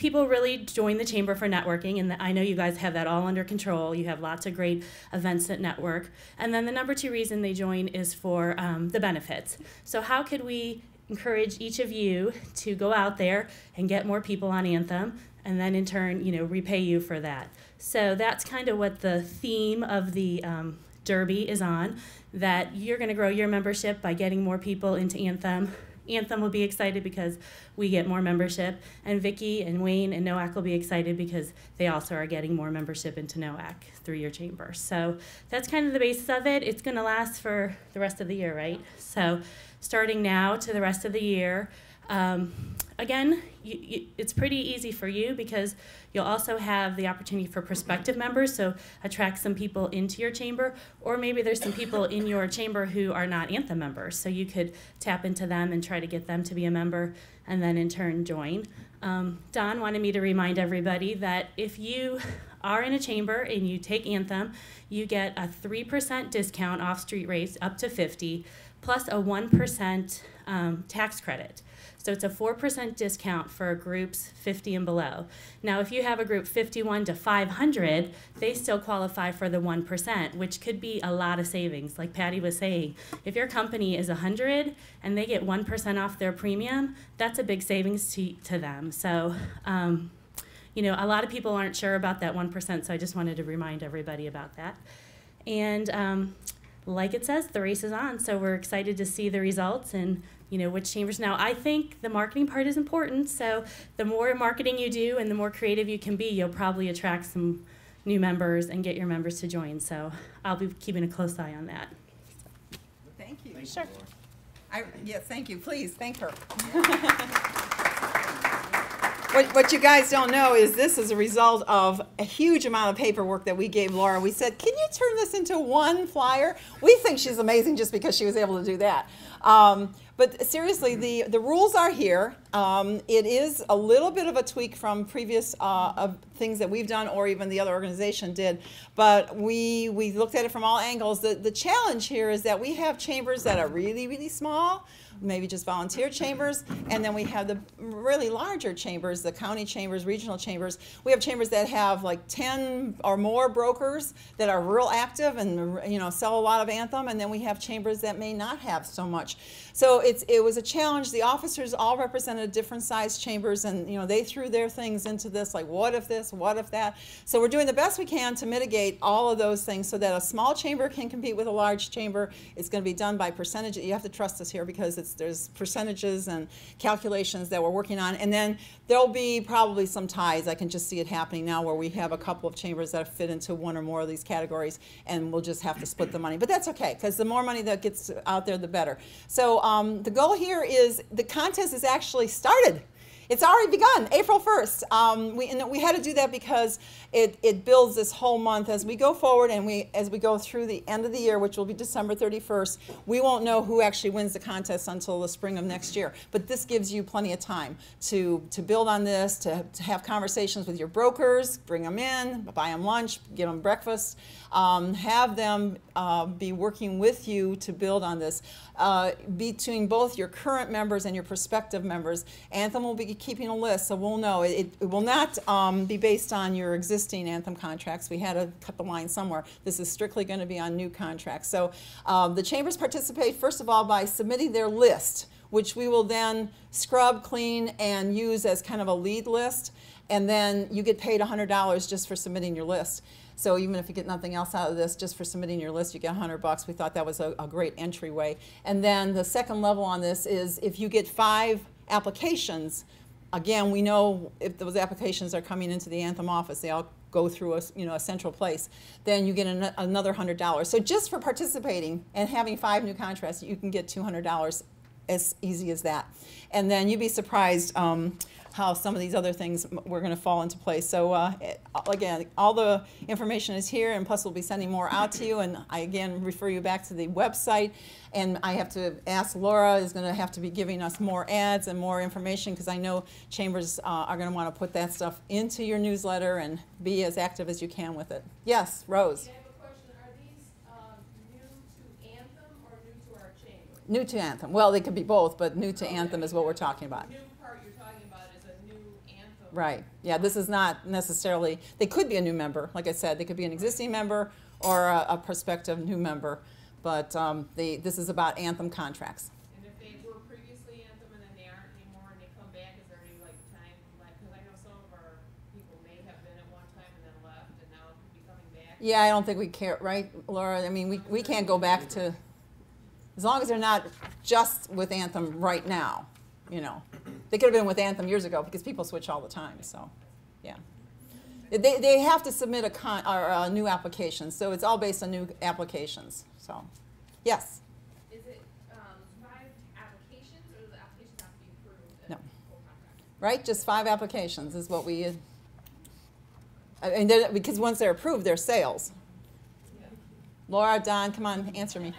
people really join the chamber for networking, and I know you guys have that all under control. You have lots of great events that network. And then the number two reason they join is for um, the benefits. So, how could we encourage each of you to go out there and get more people on Anthem, and then in turn, you know, repay you for that? So, that's kind of what the theme of the um, Derby is on that you're going to grow your membership by getting more people into Anthem Anthem will be excited because we get more membership, and Vicky and Wayne and NOACC will be excited because they also are getting more membership into NOACC through your chamber. So that's kind of the basis of it. It's going to last for the rest of the year, right? So starting now to the rest of the year. Um, again, you, you, it's pretty easy for you because you'll also have the opportunity for prospective members, so attract some people into your chamber, or maybe there's some people in your chamber who are not Anthem members, so you could tap into them and try to get them to be a member and then in turn join. Um, Don wanted me to remind everybody that if you are in a chamber and you take Anthem, you get a 3% discount off street rates up to 50 plus a 1% um, tax credit. So it's a 4% discount for groups 50 and below. Now, if you have a group 51 to 500, they still qualify for the 1%, which could be a lot of savings. Like Patty was saying, if your company is 100 and they get 1% off their premium, that's a big savings to, to them. So, um, you know, a lot of people aren't sure about that 1%, so I just wanted to remind everybody about that. And um, like it says, the race is on, so we're excited to see the results and you know which chambers now i think the marketing part is important so the more marketing you do and the more creative you can be you'll probably attract some new members and get your members to join so i'll be keeping a close eye on that Thank you. Sure. I, yes, thank you. Please, thank her. What, what you guys don't know is this is a result of a huge amount of paperwork that we gave Laura. We said, can you turn this into one flyer? We think she's amazing just because she was able to do that. Um, but seriously, the, the rules are here. Um, it is a little bit of a tweak from previous uh, things that we've done or even the other organization did. But we, we looked at it from all angles. The, the challenge here is that we have chambers that are really, really small maybe just volunteer chambers, and then we have the really larger chambers, the county chambers, regional chambers. We have chambers that have like 10 or more brokers that are real active and you know sell a lot of Anthem, and then we have chambers that may not have so much. So it's it was a challenge. The officers all represented different size chambers, and you know they threw their things into this, like what if this, what if that. So we're doing the best we can to mitigate all of those things, so that a small chamber can compete with a large chamber. It's going to be done by percentage. You have to trust us here because it's there's percentages and calculations that we're working on, and then there'll be probably some ties. I can just see it happening now, where we have a couple of chambers that fit into one or more of these categories, and we'll just have to split the money. But that's okay because the more money that gets out there, the better. So um, the goal here is the contest is actually started. It's already begun, April 1st. Um, we, and we had to do that because it, it builds this whole month as we go forward and we as we go through the end of the year, which will be December 31st. We won't know who actually wins the contest until the spring of next year. But this gives you plenty of time to, to build on this, to, to have conversations with your brokers, bring them in, buy them lunch, give them breakfast, um, have them uh, be working with you to build on this. Uh, between both your current members and your prospective members, Anthem will be keeping a list, so we'll know. It, it will not um, be based on your existing Anthem contracts. We had to cut the line somewhere. This is strictly going to be on new contracts. So um, the chambers participate, first of all, by submitting their list, which we will then scrub, clean, and use as kind of a lead list. And then you get paid $100 just for submitting your list. So even if you get nothing else out of this, just for submitting your list, you get 100 bucks. We thought that was a, a great entryway. And then the second level on this is if you get five applications, again, we know if those applications are coming into the Anthem office, they all go through a, you know, a central place, then you get an, another $100. So just for participating and having five new contracts, you can get $200 as easy as that. And then you'd be surprised um, how some of these other things were going to fall into place. So uh, it, again, all the information is here, and plus we'll be sending more out to you. And I again refer you back to the website. And I have to ask Laura is going to have to be giving us more ads and more information because I know chambers uh, are going to want to put that stuff into your newsletter and be as active as you can with it. Yes, Rose. I have a question. Are these new to Anthem or new to our chamber? New to Anthem. Well, they could be both, but new to Anthem is what we're talking about. New part you're talking about is a new Anthem. Right. Yeah, this is not necessarily, they could be a new member. Like I said, they could be an existing member or a, a prospective new member. But um, they, this is about Anthem contracts. And if they were previously Anthem and then they aren't anymore and they come back, is there any like time, like, because I know some of our people may have been at one time and then left and now could be coming back. Yeah, I don't think we care, right, Laura? I mean, we, we can't go back to, as long as they're not just with Anthem right now, you know. They could have been with Anthem years ago because people switch all the time, so, yeah. They, they have to submit a con, or a new application, so it's all based on new applications, so, yes. Is it um, five applications or does the applications have to be approved? No. contract? right? Just five applications is what we, I mean, because once they're approved, they're sales. Laura, Don, come on, answer me.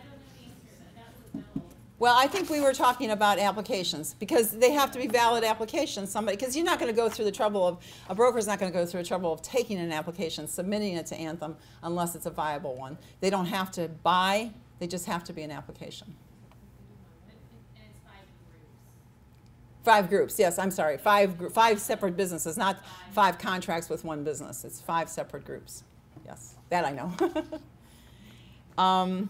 Well, I think we were talking about applications, because they have to be valid applications, somebody, because you're not gonna go through the trouble of, a broker's not gonna go through the trouble of taking an application, submitting it to Anthem, unless it's a viable one. They don't have to buy, they just have to be an application. Five groups, yes, I'm sorry, five, five separate businesses, not five contracts with one business. It's five separate groups. Yes, that I know. Um,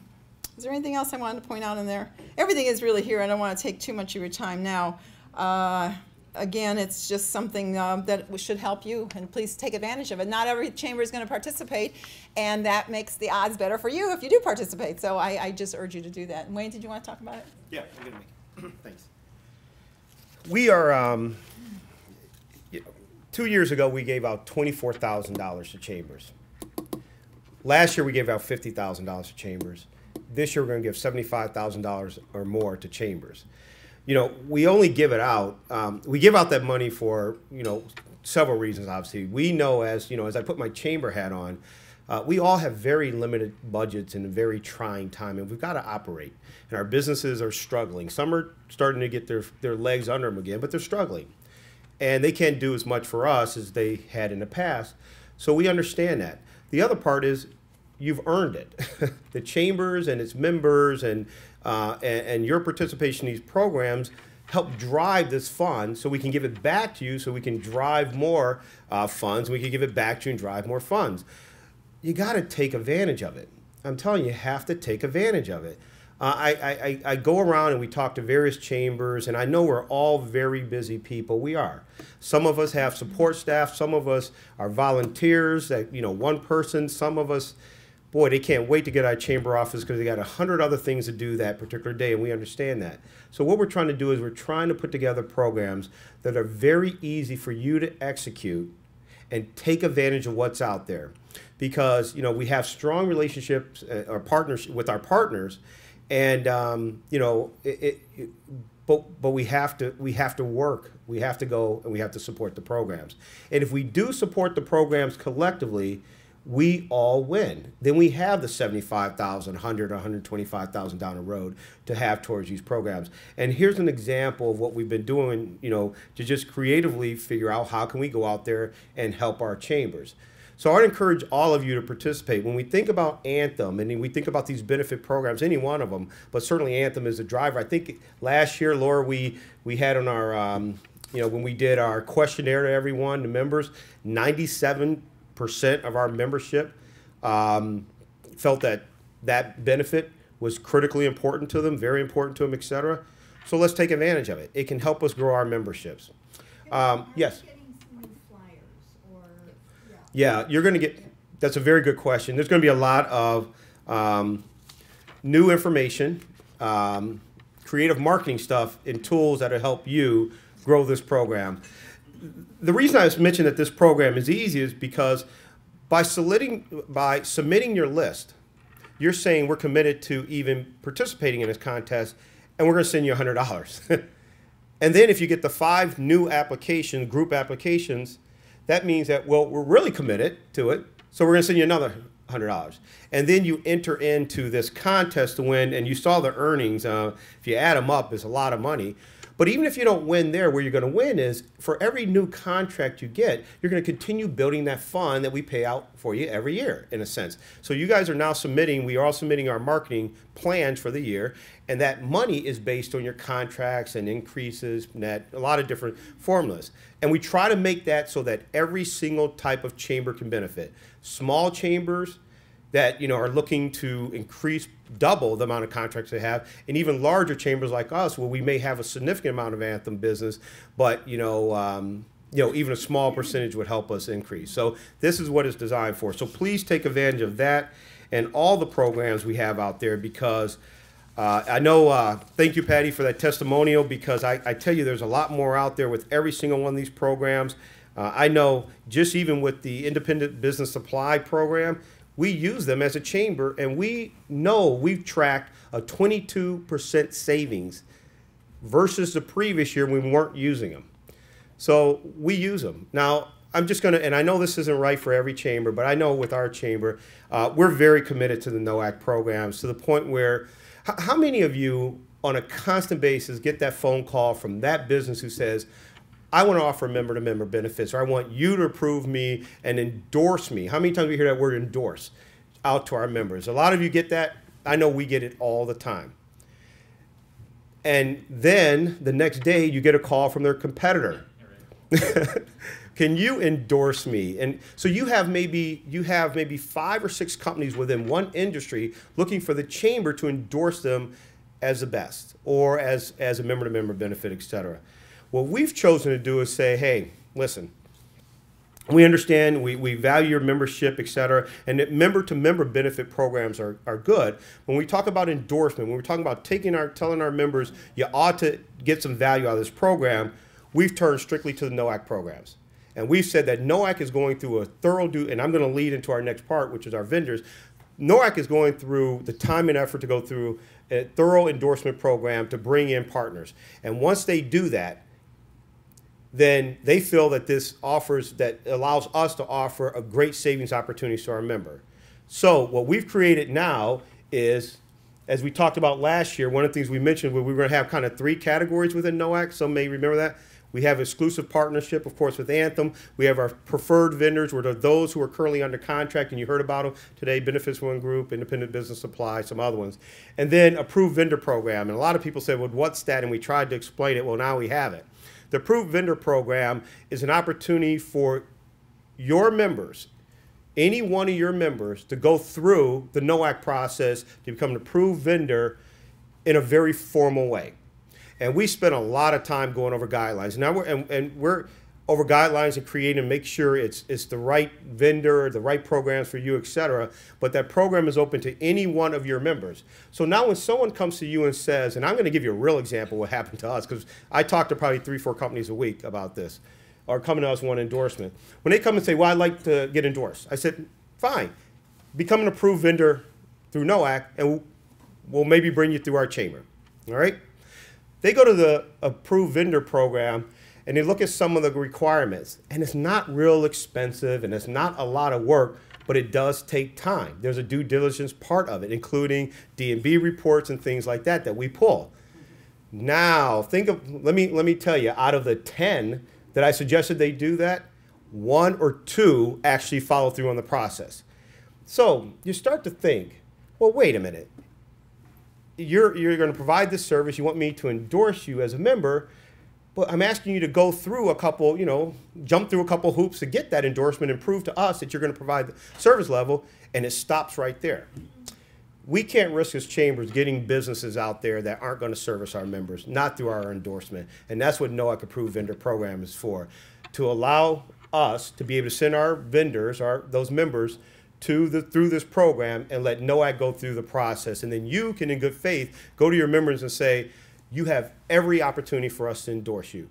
Is there anything else I wanted to point out in there? Everything is really here. I don't want to take too much of your time now. Uh, again, it's just something um, that should help you, and please take advantage of it. Not every chamber is going to participate, and that makes the odds better for you if you do participate. So I, I just urge you to do that. And Wayne, did you want to talk about it? Yeah, I'm gonna make it. Thanks. We are, um, two years ago, we gave out twenty-four thousand dollars to chambers. Last year, we gave out fifty thousand dollars to chambers. This year, we're gonna give seventy-five thousand dollars or more to chambers. You know, we only give it out, um, we give out that money for, you know, several reasons, obviously. We know as, you know, as I put my chamber hat on, uh, we all have very limited budgets and a very trying time, and we've got to operate. And our businesses are struggling. Some are starting to get their, their legs under them again, but they're struggling. And they can't do as much for us as they had in the past. So we understand that. The other part is you've earned it. the chambers and its members and, uh, and, and your participation in these programs help drive this fund so we can give it back to you so we can drive more uh, funds. We can give it back to you and drive more funds you got to take advantage of it. I'm telling you, you have to take advantage of it. Uh, I, I, I- I go around and we talk to various chambers, and I know we're all very busy people. We are. Some of us have support staff. Some of us are volunteers. That you know, one person. Some of us, boy, they can't wait to get out of chamber office because they got a hundred other things to do that particular day, and we understand that. So what we're trying to do is we're trying to put together programs that are very easy for you to execute and take advantage of what's out there because you know we have strong relationships uh, or partners with our partners and um, you know it, it, it- but but we have to we have to work we have to go and we have to support the programs and if we do support the programs collectively we all win then we have the 75,000 100 or 125,000 down the road to have towards these programs and here's an example of what we've been doing you know to just creatively figure out how can we go out there and help our chambers so I'd encourage all of you to participate. When we think about Anthem and we think about these benefit programs, any one of them, but certainly Anthem is a driver. I think last year, Laura, we, we had on our, um, you know, when we did our questionnaire to everyone, the members, 97% of our membership um, felt that that benefit was critically important to them, very important to them, et cetera. So let's take advantage of it. It can help us grow our memberships. Um, yes. Yeah, you're going to get. That's a very good question. There's going to be a lot of um, new information, um, creative marketing stuff, and tools that'll help you grow this program. The reason I mentioned that this program is easy is because by submitting by submitting your list, you're saying we're committed to even participating in this contest, and we're going to send you hundred dollars. And then if you get the five new application, group applications, that means that, well, we're really committed to it. So we're going to send you another $100. And then you enter into this contest to win, and you saw the earnings. Uh, if you add them up, it's a lot of money. But even if you don't win there, where you're going to win is for every new contract you get, you're going to continue building that fund that we pay out for you every year, in a sense. So you guys are now submitting, we are all submitting our marketing plans for the year, and that money is based on your contracts and increases, net, a lot of different formulas. And we try to make that so that every single type of chamber can benefit. Small chambers, that you know are looking to increase double the amount of contracts they have and even larger chambers like us where we may have a significant amount of anthem business but you know um, you know even a small percentage would help us increase so this is what it's designed for so please take advantage of that and all the programs we have out there because uh, I know, uh, thank you, Patty, for that testimonial because I, I tell you, there's a lot more out there with every single one of these programs. Uh, I know just even with the Independent Business Supply Program, we use them as a chamber and we know we've tracked a 22% savings versus the previous year we weren't using them. So we use them. Now, I'm just going to, and I know this isn't right for every chamber, but I know with our chamber, uh, we're very committed to the NOACC programs to the point where, how many of you on a constant basis get that phone call from that business who says, I want to offer member to member benefits, or I want you to approve me and endorse me. How many times do you hear that word endorse out to our members? A lot of you get that. I know we get it all the time. And then the next day, you get a call from their competitor. Can you endorse me? And so you have maybe you have maybe five or six companies within one industry looking for the chamber to endorse them as the best or as as a member to member benefit, et cetera. What we've chosen to do is say, hey, listen, we understand, we, we value your membership, et cetera, and that member to member benefit programs are, are good. When we talk about endorsement, when we're talking about taking our, telling our members you ought to get some value out of this program, we've turned strictly to the NOACC programs. And we've said that NOACC is going through a thorough due, and I'm going to lead into our next part, which is our vendors. NOACC is going through the time and effort to go through a thorough endorsement program to bring in partners. And once they do that, then they feel that this offers that allows us to offer a great savings opportunity to our member. So what we've created now is, as we talked about last year, one of the things we mentioned where we were going to have kind of three categories within NOACC. Some may remember that. We have exclusive partnership, of course, with Anthem. We have our preferred vendors, which are those who are currently under contract, and you heard about them today, Benefits One Group, Independent Business Supply, some other ones. And then approved vendor program. And a lot of people said, well, what's that? And we tried to explain it. Well, now we have it. The approved vendor program is an opportunity for your members, any one of your members, to go through the NOACC process to become an approved vendor in a very formal way. And we spent a lot of time going over guidelines. Now we're and, and we're over guidelines and create and make sure it's it's the right vendor, the right programs for you, et cetera. But that program is open to any one of your members. So now when someone comes to you and says, and I'm going to give you a real example what happened to us, because I talk to probably three, four companies a week about this, or coming to us one endorsement. When they come and say, Well, I'd like to get endorsed, I said, Fine. Become an approved vendor through NOACC, and we'll maybe bring you through our chamber. All right? They go to the approved vendor program and they look at some of the requirements, and it's not real expensive and it's not a lot of work, but it does take time. There's a due diligence part of it, including D&B reports and things like that that we pull. Now, think of let me let me tell you, out of the 10 that I suggested they do that, one or two actually follow through on the process. So you start to think, well, wait a minute you're, you're going to provide this service. You want me to endorse you as a member, but I'm asking you to go through a couple, you know, jump through a couple hoops to get that endorsement and prove to us that you're going to provide the service level, and it stops right there. We can't risk as chambers getting businesses out there that aren't going to service our members, not through our endorsement. And that's what NOACC Approved Vendor Program is for, to allow us to be able to send our vendors, our those members, to the through this program and let NOACC go through the process. And then you can, in good faith, go to your members and say, you have every opportunity for us to endorse you.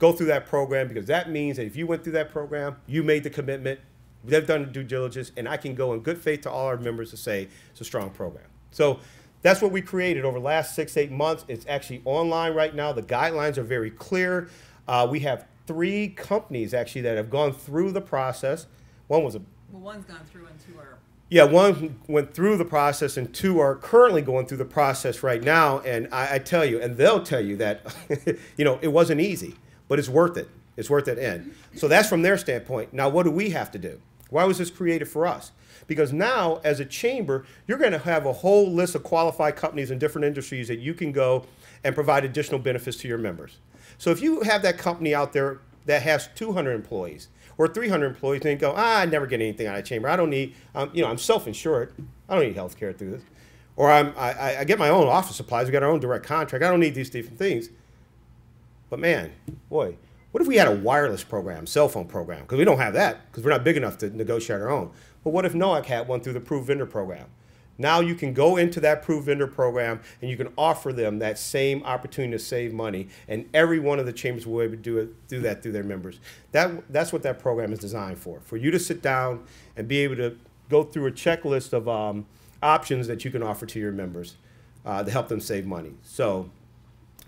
Go through that program because that means that if you went through that program, you made the commitment, they've done the due diligence, and I can go in good faith to all our members to say it's a strong program. So that's what we created over the last six, eight months. It's actually online right now. The guidelines are very clear. Uh, we have three companies actually that have gone through the process. One was a Well, one's gone through and two are. Yeah, one went through the process, and two are currently going through the process right now. And I, I tell you, and they'll tell you that, you know, it wasn't easy, but it's worth it. It's worth it. And so that's from their standpoint. Now, what do we have to do? Why was this created for us? Because now, as a chamber, you're going to have a whole list of qualified companies in different industries that you can go and provide additional benefits to your members. So if you have that company out there that has 200 employees or 300 employees and go, ah, I never get anything out of chamber. I don't need, um, you know, I'm self-insured. I don't need health care through this. Or I'm, I, I get my own office supplies. We got our own direct contract. I don't need these different things. But man, boy, what if we had a wireless program, cell phone program? Because we don't have that because we're not big enough to negotiate our own. But what if NOACC had one through the approved vendor program? Now you can go into that approved vendor program and you can offer them that same opportunity to save money, and every one of the chambers will be able to do, it, do that through their members. That, that's what that program is designed for, for you to sit down and be able to go through a checklist of um, options that you can offer to your members uh, to help them save money. So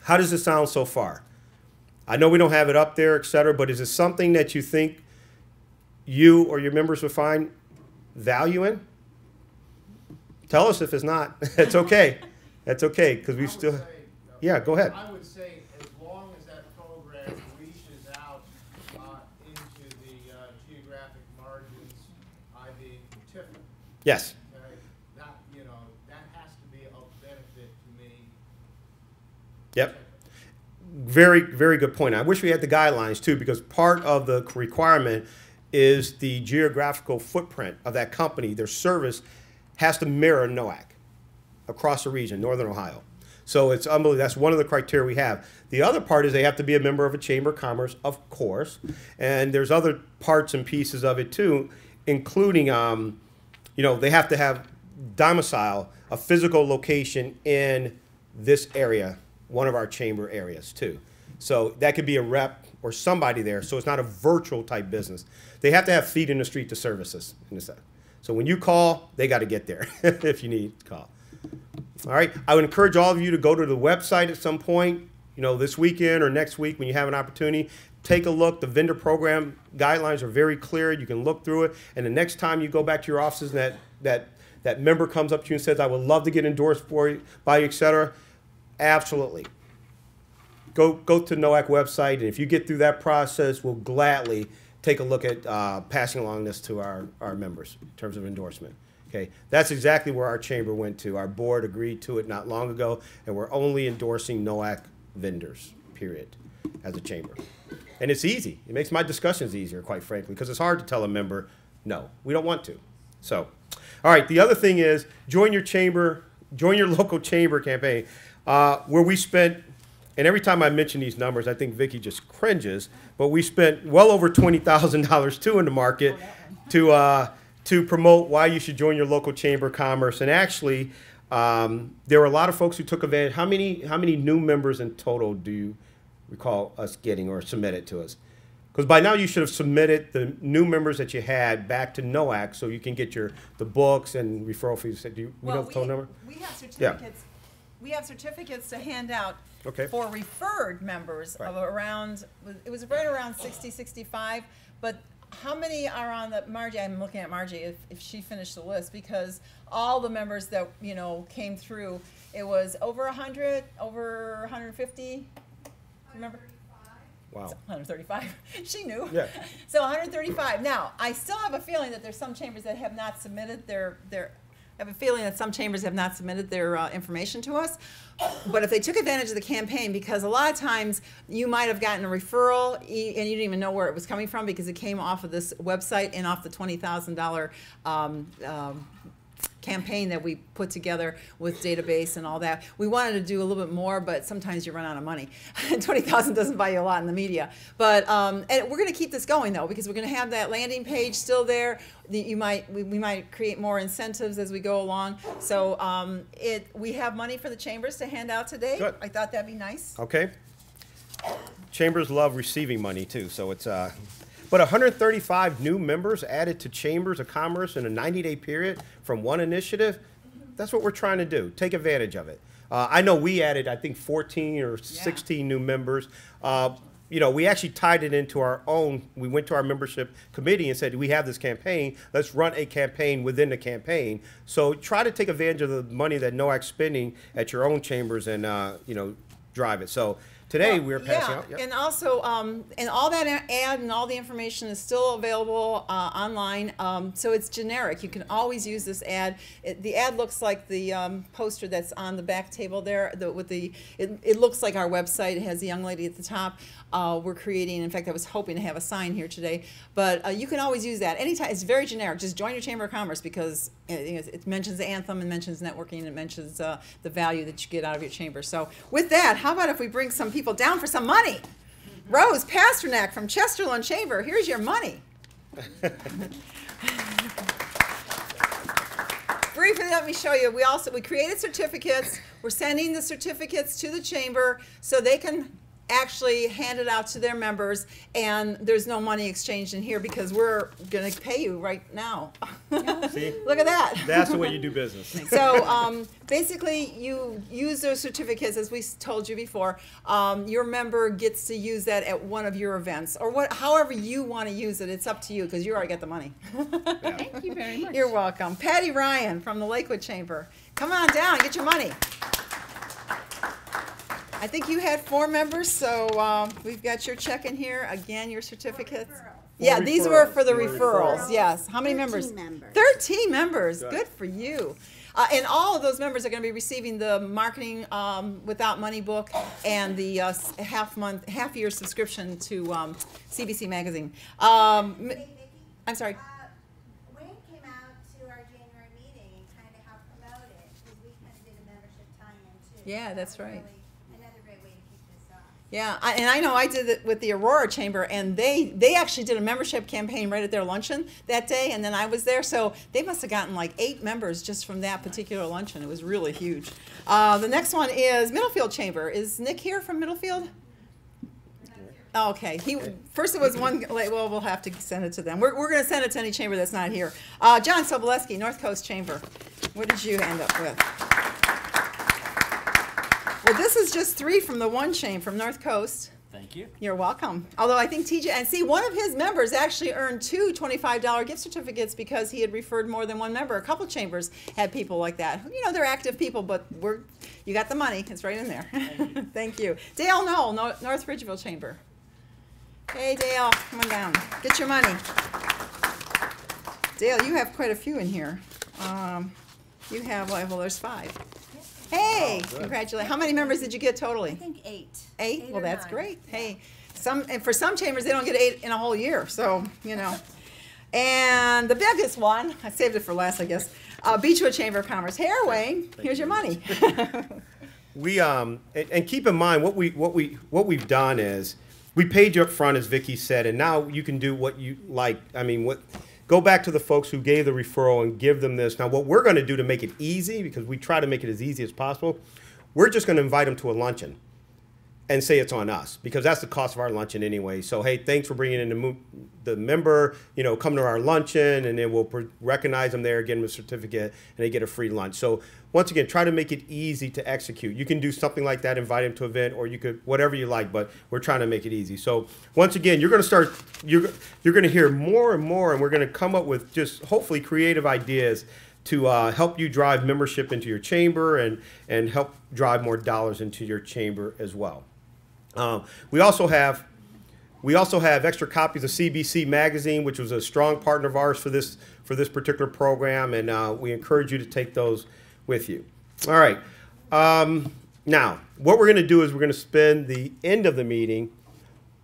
how does this sound so far? I know we don't have it up there, et cetera, but is it something that you think you or your members would find value in? Tell us if it's not. It's okay. That's okay because we still. say, Yeah, go ahead. I would say as long as that program reaches out uh, into the uh, geographic margins, I being Tiffin, Yes. okay, that, you know, that has to be of benefit to me. Yep. Very, very good point. I wish we had the guidelines too, because part of the requirement is the geographical footprint of that company. Their service has to mirror NOACC across the region, Northern Ohio. So it's unbelievable. That's one of the criteria we have. The other part is they have to be a member of a chamber of commerce, of course, and there's other parts and pieces of it too, including, um, you know, they have to have domicile, a physical location in this area, one of our chamber areas too. So that could be a rep or somebody there. So it's not a virtual type business. They have to have feet in the street to service us. in this- So when you call, they got to get there if you need to call. All right. I would encourage all of you to go to the website at some point, you know, this weekend or next week when you have an opportunity. Take a look. The vendor program guidelines are very clear. You can look through it. And the next time you go back to your offices and that, that, that member comes up to you and says, I would love to get endorsed for you, by you, et cetera, absolutely. Go, go to NOACC website, and if you get through that process, we'll gladly take a look at uh, passing along this to our, our members in terms of endorsement. Okay, that's exactly where our chamber went to. Our board agreed to it not long ago, and we're only endorsing NOACC vendors, period, as a chamber. And it's easy. It makes my discussions easier, quite frankly, because it's hard to tell a member, no, we don't want to. So, all right, the other thing is join your chamber, join your local chamber campaign, uh, where we spent, and every time I mention these numbers, I think Vicky just cringes, but we spent well over $20,000 too in the market to, uh, to promote why you should join your local chamber of commerce. And actually, um, there were a lot of folks who took advantage. How many, how many new members in total do you recall us getting or submitted to us? Because by now you should have submitted the new members that you had back to NOACC so you can get your the books and referral fees. Do you, we Well, know the total number? We have certificates, we have certificates to hand out Okay. for referred members of Right. around, it was right around 60, 65, but how many are on the, Margie, I'm looking at Margie, if, if she finished the list, because all the members that, you know, came through, it was over 100, over 150, remember? Wow. 135. she knew. Yeah. So 135. Now, I still have a feeling that there's some chambers that have not submitted their their. I have a feeling that some chambers have not submitted their uh, information to us. But if they took advantage of the campaign, because a lot of times you might have gotten a referral and you didn't even know where it was coming from because it came off of this website and off the twenty thousand dollar um, um, campaign that we put together with database and all that. We wanted to do a little bit more, but sometimes you run out of money. Twenty thousand doesn't buy you a lot in the media. But um, and we're going to keep this going though because we're going to have that landing page still there. The, you might we, we might create more incentives as we go along. So um, it we have money for the chambers to hand out today. Good. I thought that'd be nice. Okay. Chambers love receiving money too, so it's uh, but 135 new members added to Chambers of Commerce in a 90-day period from one initiative. That's what we're trying to do. Take advantage of it. Uh, I know we added, I think, 14 or 16 new members. Uh, you know, we actually tied it into our own. We went to our membership committee and said, "We have this campaign. Let's run a campaign within the campaign." So try to take advantage of the money that NOACC's spending at your own chambers and uh, you know drive it. So today Well, we're passing yeah, out. yep. And also, um, and all that ad and all the information is still available uh, online. Um, so it's generic. You can always use this ad. It, the ad looks like the um, poster that's on the back table there. The, with the, it, it looks like our website. It has a young lady at the top. Uh, we're creating. In fact, I was hoping to have a sign here today. But uh, you can always use that anytime. It's very generic. Just join your chamber of commerce because it, mentions the anthem and mentions networking and it mentions uh, the value that you get out of your chamber. So with that, how about if we bring some people down for some money? Rose Pasternak from Chesterland Chamber, here's your money. Briefly, let me show you. We also we created certificates. We're sending the certificates to the chamber so they can actually hand it out to their members. And there's no money exchanged in here because we're going to pay you right now. See? Look at that. That's the way you do business. So um, basically, you use those certificates, as we told you before. Um, your member gets to use that at one of your events, or what, however you want to use it. It's up to you because you already got the money. Thank you very much. You're welcome. Patty Ryan from the Lakewood Chamber. Come on down, get your money. I think you had four members, so um, we've got your check in here. Again, your certificates. Yeah, these were for the referrals, yes. How many members? 13 members. 13 members, Good. good for you. Uh, and all of those members are going to be receiving the marketing um, without money book and the uh, half month, half year subscription to um, CBC magazine. Um, m- Hey, Vicky, I'm sorry. uh, Wayne came out to our January meeting and kind of helped promote it, because we kind of did a membership tie-in too. Yeah, that's that was right. really Another great way to kick this off. Yeah, I, and I know I did it with the Aurora Chamber, and they they actually did a membership campaign right at their luncheon that day, and then I was there, so they must have gotten like eight members just from that particular luncheon. It was really huge. Uh, the next one is Middlefield Chamber. Is Nick here from Middlefield? Okay, he, first it was one, well, we'll have to send it to them. We're, we're gonna send it to any chamber that's not here. Uh, John Sobolewski, North Coast Chamber. What did you end up with? Well, this is just three from the one chain from North Coast. Thank you. You're welcome. Although I think TJ, and see, one of his members actually earned two $25 gift certificates because he had referred more than one member. A couple chambers had people like that. You know, they're active people, but we're, you got the money. It's right in there. Thank you. Dale Knoll, No- North Ridgeville Chamber. Hey, Dale, come on down. Get your money. Dale, you have quite a few in here. Um, you have, well, there's five. Hey, congratulations. How many members did you get totally? I think eight. Eight? Eight Well, or that's nine. great. Hey, some, and for some chambers, they don't get eight in a whole year, so, you know. And the biggest one, I saved it for last, I guess, uh, Beachwood Chamber of Commerce. Here, Wayne, here's your money. We um and, and keep in mind what we what we what we've done is we paid you up front as Vicky said, and now you can do what you like. I mean, what go back to the folks who gave the referral and give them this. Now, what we're going to do to make it easy, because we try to make it as easy as possible, we're just going to invite them to a luncheon and say it's on us because that's the cost of our luncheon anyway. So hey, thanks for bringing in the, mo- the member. You know, come to our luncheon, and then we'll recognize them there, give them a certificate, and they get a free lunch. So once again, try to make it easy to execute. You can do something like that, invite them to an event, or you could whatever you like. But we're trying to make it easy. So once again, you're going to start. You're you're going to hear more and more, and we're going to come up with just hopefully creative ideas to uh, help you drive membership into your chamber and and help drive more dollars into your chamber as well. Um, we also have we also have extra copies of CBC magazine, which was a strong partner of ours for this for this particular program, and uh, we encourage you to take those with you. All right. Um, now, what we're going to do is we're going to spend the end of the meeting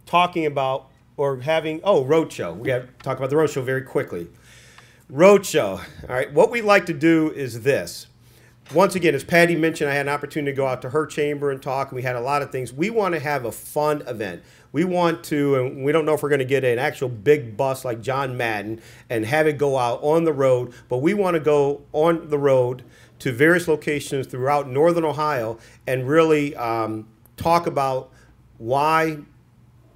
talking about or having oh roadshow. We got to talk about the roadshow very quickly. Roadshow. All right. What we like to do is this. Once again, as Patty mentioned, I had an opportunity to go out to her chamber and talk, and we had a lot of things. We want to have a fun event. We want to, and we don't know if we're going to get an actual big bus like John Madden and have it go out on the road, but we want to go on the road to various locations throughout northern Ohio and really um, talk about why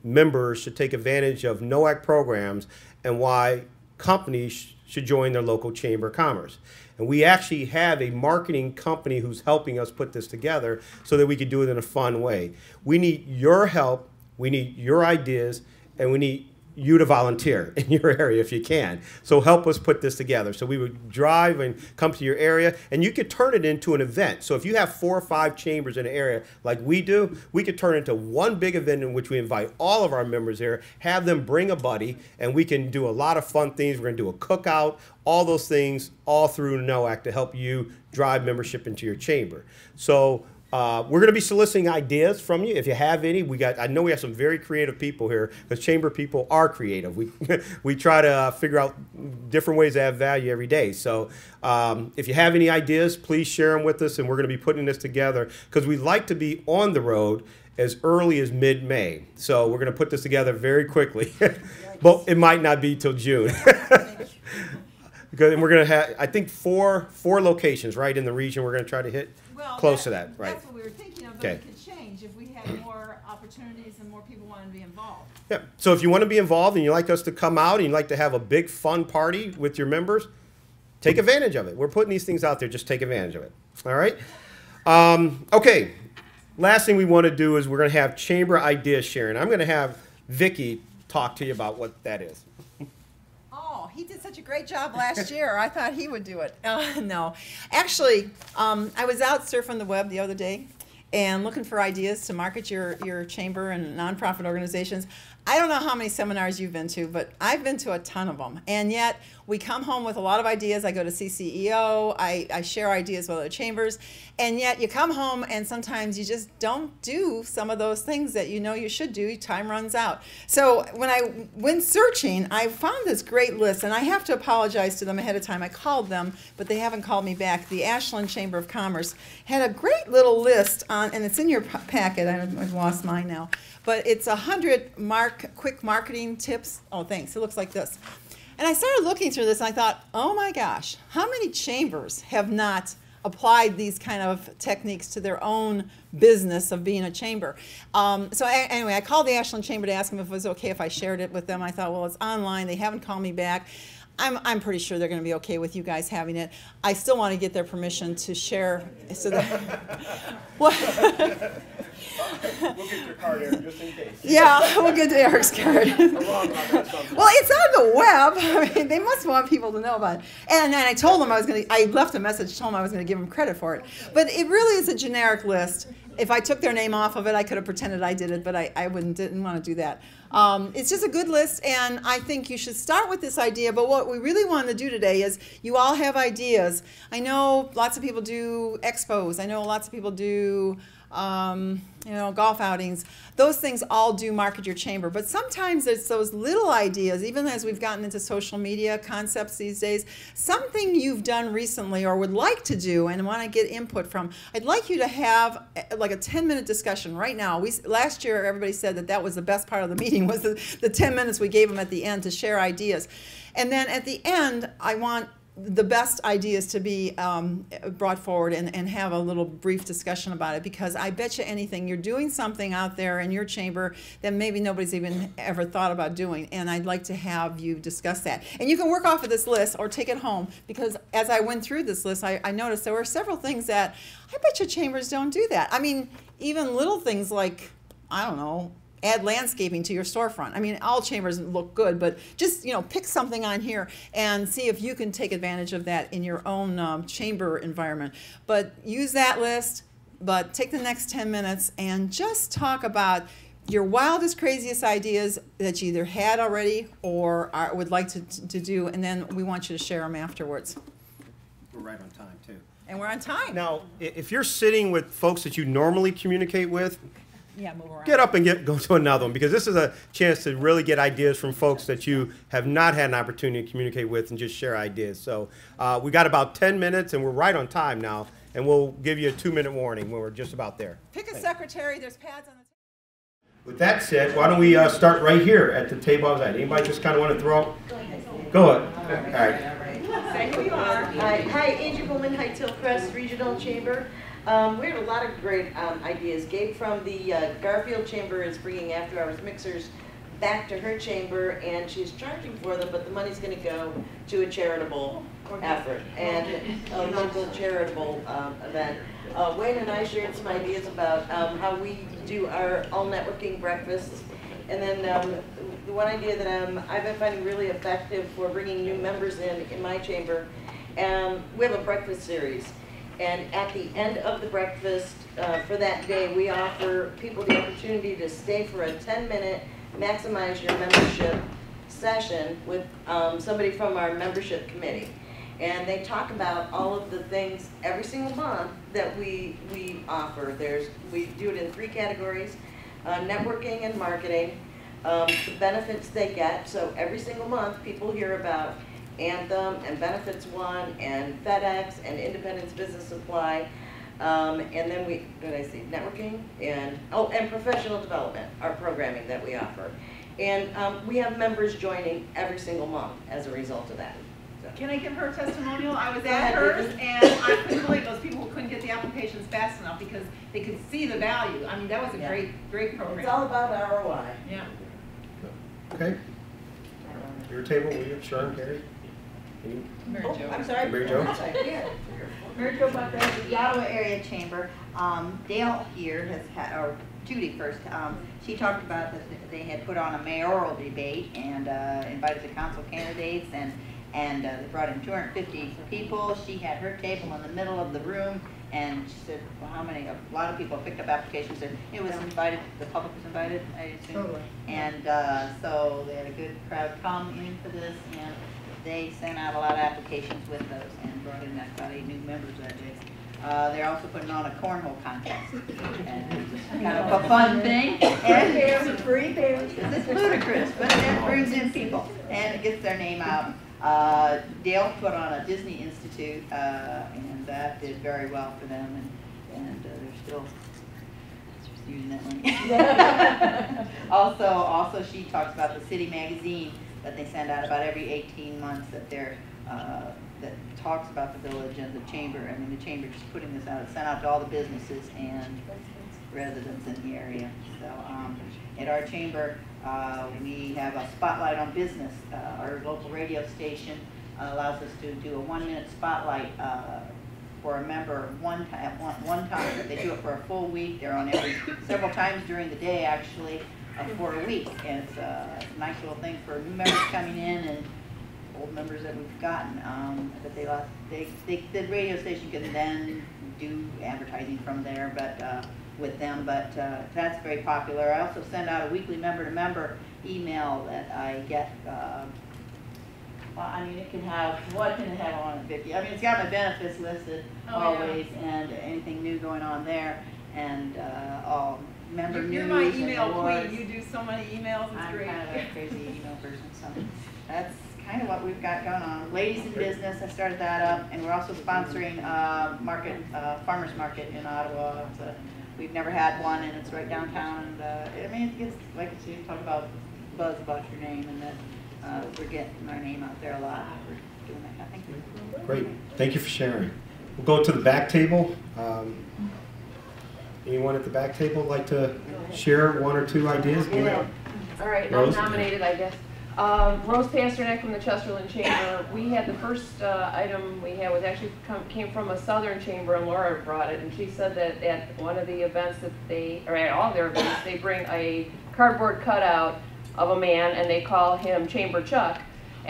members should take advantage of NOACC programs and why companies sh- should join their local chamber of commerce. And we actually have a marketing company who's helping us put this together so that we can do it in a fun way. We need your help, we need your ideas, and we need you to volunteer in your area if you can. So help us put this together. So we would drive and come to your area, and you could turn it into an event. So if you have four or five chambers in an area like we do, we could turn it into one big event in which we invite all of our members here, have them bring a buddy, and we can do a lot of fun things. We're going to do a cookout, all those things, all through NOACC to help you drive membership into your chamber. So uh, we're going to be soliciting ideas from you if you have any. We got. I know we have some very creative people here because chamber people are creative. We we try to figure out different ways to add value every day. So um, if you have any ideas, please share them with us, and we're going to be putting this together because we'd like to be on the road as early as mid-May. So we're going to put this together very quickly, but it might not be till June. Because and we're going to have, I think, four four locations right in the region. We're going to try to hit Well, close to that, right? That's what we were thinking of, but Okay. it could change if we had more opportunities and more people wanted to be involved. Yeah. So if you want to be involved and you like us to come out and you like to have a big fun party with your members, take advantage of it. We're putting these things out there. Just take advantage of it. All right. Um, okay. Last thing we want to do is we're going to have chamber idea sharing. I'm going to have Vicky talk to you about what that is. Oh, he did such a great job last year. I thought he would do it. Uh, no, actually, um, I was out surfing the web the other day and looking for ideas to market your your chamber and nonprofit organizations. I don't know how many seminars you've been to, but I've been to a ton of them. And yet, we come home with a lot of ideas. I go to CCEO, I, I share ideas with other chambers, and yet you come home and sometimes you just don't do some of those things that you know you should do. Time runs out. So when I went searching, I found this great list, and I have to apologize to them ahead of time. I called them, but they haven't called me back. The Ashland Chamber of Commerce had a great little list on, and it's in your packet, I've lost mine now, but it's a hundred mark, quick marketing tips. Oh, thanks, it looks like this. And I started looking through this, and I thought, oh my gosh, how many chambers have not applied these kind of techniques to their own business of being a chamber. Um, so I, anyway, I called the Ashland Chamber to ask them if it was okay if I shared it with them. I thought, well, it's online. They haven't called me back. I'm, I'm pretty sure they're going to be okay with you guys having it. I still want to get their permission to share. So that, well, We'll get your card, Eric, just in case. yeah, we'll get to Eric's card. I'm wrong about that sometimes. Well, it's on the web. I mean, they must want people to know about it. And then I told them I was going to, I left a message, told them I was going to give them credit for it. But it really is a generic list. If I took their name off of it, I could have pretended I did it, but I, I wouldn't, didn't want to do that. Um, it's just a good list, and I think you should start with this idea. But what we really want to do today is you all have ideas. I know lots of people do expos, I know lots of people do um, you know, golf outings. Those things all do market your chamber. But sometimes it's those little ideas, even as we've gotten into social media concepts these days, something you've done recently or would like to do and want to get input from. I'd like you to have eh, like a 10 minute discussion right now. We, last year, everybody said that that was the best part of the meeting was the, the 10 minutes we gave them at the end to share ideas. And then at the end, I want the best ideas to be um, brought forward and, and have a little brief discussion about it because I bet you anything you're doing something out there in your chamber that maybe nobody's even ever thought about doing and I'd like to have you discuss that. And you can work off of this list or take it home because as I went through this list I, I noticed there were several things that I bet you chambers don't do that. I mean even little things like I don't know add landscaping to your storefront. I mean, all chambers look good, but just you know, pick something on here and see if you can take advantage of that in your own um, chamber environment. But use that list. But take the next 10 minutes and just talk about your wildest, craziest ideas that you either had already or are, would like to, to do, and then we want you to share them afterwards. We're right on time, too. And we're on time. Now, if you're sitting with folks that you normally communicate with, yeah, move around. get up and get go to another one because this is a chance to really get ideas from folks that you have not had an opportunity to communicate with and just share ideas. So uh, we got about 10 minutes and we're right on time now, and we'll give you a two minute warning when we're just about there. Pick a secretary. There's pads on the. Table. With that said, why don't we uh, start right here at the table I was at? Anybody just kind of want to throw? Go ahead. All right. Say who you are. Hi, hi, Angie Bowman, Heights Hillcrest Regional Chamber. Um, we have a lot of great um, ideas. Gabe from the uh, Garfield Chamber is bringing after hours mixers back to her chamber, and she's charging for them, but the money's going to go to a charitable effort and a local charitable um, event. Uh, Wayne and I shared some ideas about um, how we do our all networking breakfasts. And then um, the one idea that um, I've been finding really effective for bringing new members in, in my chamber, um, we have a breakfast series. And at the end of the breakfast uh, for that day, we offer people the opportunity to stay for a 10-minute maximize your membership session with um, somebody from our membership committee. And they talk about all of the things every single month that we, we offer. There's, we do it in three categories, uh, networking and marketing, um, the benefits they get. So every single month, people hear about Anthem and Benefits One and FedEx and Independence Business Supply. Um, and then we, what did I say, networking and, oh, and professional development, our programming that we offer. And um, we have members joining every single month as a result of that. So- Can I give her a testimonial? I was at hers and I couldn't believe those people who couldn't get the applications fast enough because they could see the value. I mean, that was a Yeah. great, great program. It's all about ROI. Yeah. Okay. Your table, will you, Sharon, Gary? Any- Oh, I'm sorry. Mary Jo? Yeah. Mary Jo Buckner, the Ottawa Area Chamber. Um, Dale here has had, or Judy first, um, she talked about that they had put on a mayoral debate and, uh, invited the council candidates and, and, uh, they brought in two hundred and fifty people. She had her table in the middle of the room and she said, well, how many, a lot of people picked up applications and it was invited, the public was invited, I assume. Totally. And, uh, so they had a good crowd come in for this and they sent out a lot of applications with those and brought in about eight new members that day. Uh, they're also putting on a cornhole contest. And it's kind of a fun thing. And there's free bears. This is ludicrous, but it brings in people and it gets their name out. Uh, Dale put on a Disney Institute, uh, and that did very well for them and, and uh, they're still using that money. Also, also she talks about the city magazine that they send out about every eighteen months that they're, uh, that talks about the village and the chamber. I mean, the chamber just putting this out, it's sent out to all the businesses and residents in the area. So, um, at our chamber, uh, we have a spotlight on business. Uh, our local radio station allows us to do a one-minute spotlight, uh, for a member one time, one, one time. They do it for a full week. They're on every, several times during the day, actually, uh, for a week. And it's a nice little thing for new members coming in and old members that we've gotten, um, that they, lost, they, they, the radio station can then do advertising from there, but, uh, with them, but, uh, that's very popular. I also send out a weekly member-to-member email that I get, uh, well, I mean, it can have, what can it have on it, Vicky? I mean, it's got my benefits listed Oh, yeah. always, and anything new going on there, and, uh, all member You're and my awards. email queen, you do so many emails, it's I'm great. kind of a crazy email person, so that's kind of what we've got going on. Ladies in Business, I started that up, and we're also sponsoring, uh, market, uh, farmer's market in Ottawa. It's a, we've never had one, and it's right downtown, and, uh, I mean, it's, like you talk about buzz about your name, and that, uh, we're getting our name out there a lot, we're doing that kind of thing. Great, thank you for sharing. We'll go to the back table. Um, Anyone at the back table like to share one or two ideas? Ahead. All right, I'm Rose? nominated, I guess. Um, Rose Pasternak from the Chesterland Chamber. We had the first, uh, item we had was actually come, came from a southern chamber and Laura brought it and she said that at one of the events that they, or at all their events, they bring a cardboard cutout of a man and they call him Chamber Chuck.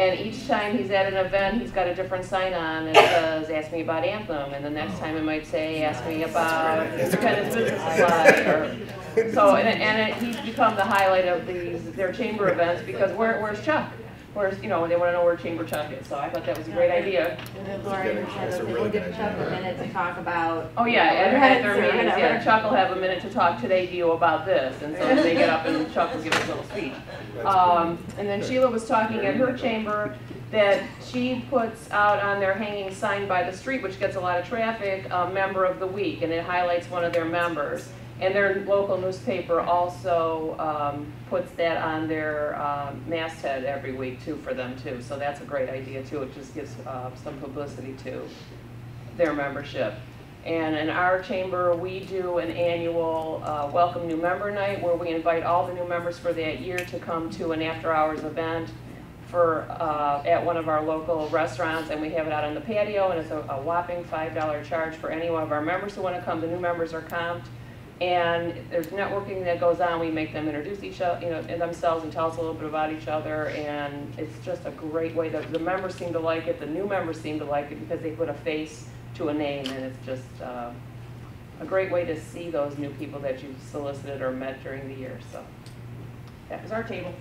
And each time he's at an event, he's got a different sign on and says, ask me about Anthem. And the next time it might say, ask me about Independence Business Supply or so, and, and it, he's become the highlight of these, their chamber events, because where, where's Chuck? Where's, you know, they wanna know where Chamber Chuck is, so I thought that was a great idea. And then Lauren has a, we'll give Chuck a minute to talk about. Oh, yeah, you know, at, at their meetings, yeah. Chuck will have a minute to talk today to you about this, and so they get up and Chuck will give his little speech. Um, and then Sheila was talking at her chamber that she puts out on their hanging sign by the street, which gets a lot of traffic, a member of the week, and it highlights one of their members. And their local newspaper also, um, puts that on their, um, masthead every week too, for them too, so that's a great idea too, it just gives, uh, some publicity to their membership. And in our chamber, we do an annual uh, Welcome New Member Night where we invite all the new members for that year to come to an after-hours event for, uh, at one of our local restaurants, and we have it out on the patio, and it's a a whopping five dollar charge for any one of our members who wanna come. The new members are comped, and there's networking that goes on. We make them introduce each other, you know, themselves and tell us a little bit about each other, and it's just a great way. The, the members seem to like it, the new members seem to like it because they put a face to a name, and it's just, uh, a great way to see those new people that you've solicited or met during the year, so. That was our table.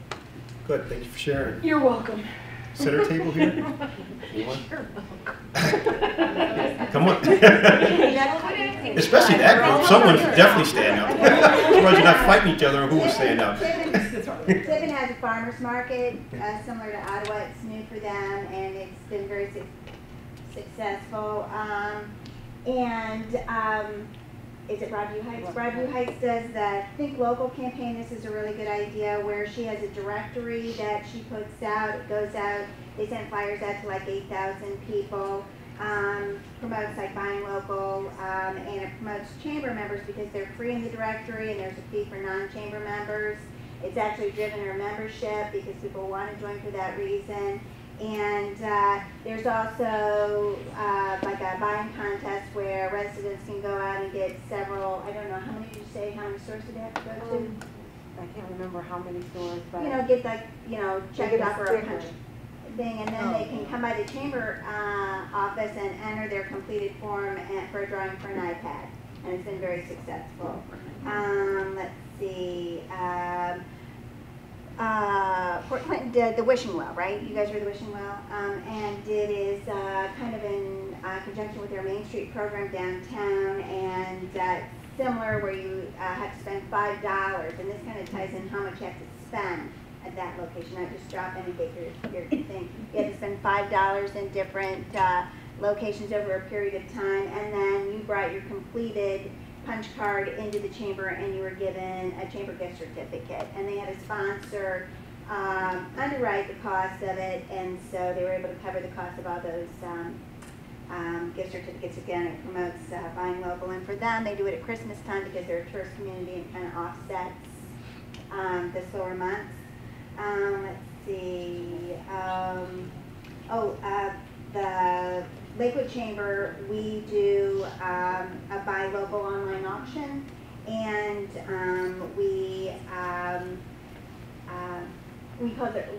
Good, thank you for sharing. You're welcome. Center table here? Come on. Especially that group, someone should definitely stand up. Otherwise you're not fighting each other, who will stand up? Tiffin has a farmer's market, uh, similar to Ottawa, it's new for them, and it's been very suc- successful. Um, and, um, is it Broadview Heights? Broadview Heights does the Think Local campaign, this is a really good idea, where she has a directory that she puts out, it goes out, they send flyers out to like eight thousand people. Um, promotes like buying local, um, and it promotes chamber members because they're free in the directory and there's a fee for non-chamber members. It's actually driven her membership because people want to join for that reason. And uh, there's also uh, like a buying contest where residents can go out and get several, I don't know, how many did you say, how many stores did they have to go to? Um, I can't remember how many stores, but. You know, get like, you know, checked give out a for a punch thing, and then they can come by the chamber uh, office and enter their completed form and- for a drawing for an iPad. And it's been very successful. Um, let's see, um, uh, Port Clinton did the wishing well, right? You guys heard the wishing well? Um, and it is, uh, kind of in, uh, conjunction with their Main Street program downtown and, uh, similar where you, uh, have to spend five dollars, and this kind of ties in how much you have to spend at that location, not just drop in and get your, your thing. You have to spend five dollars in different, uh, locations over a period of time, and then you brought your completed punch card into the chamber and you were given a chamber gift certificate. And they had a sponsor um, underwrite the cost of it, and so they were able to cover the cost of all those um, um, gift certificates. Again, it promotes uh, buying local, and for them, they do it at Christmas time because they're a tourist community and kind of offsets um, the slower months. Um, let's see. Um, oh, uh, the Lakewood Chamber, we do um, a buy local online auction, and um, we um, uh, we call it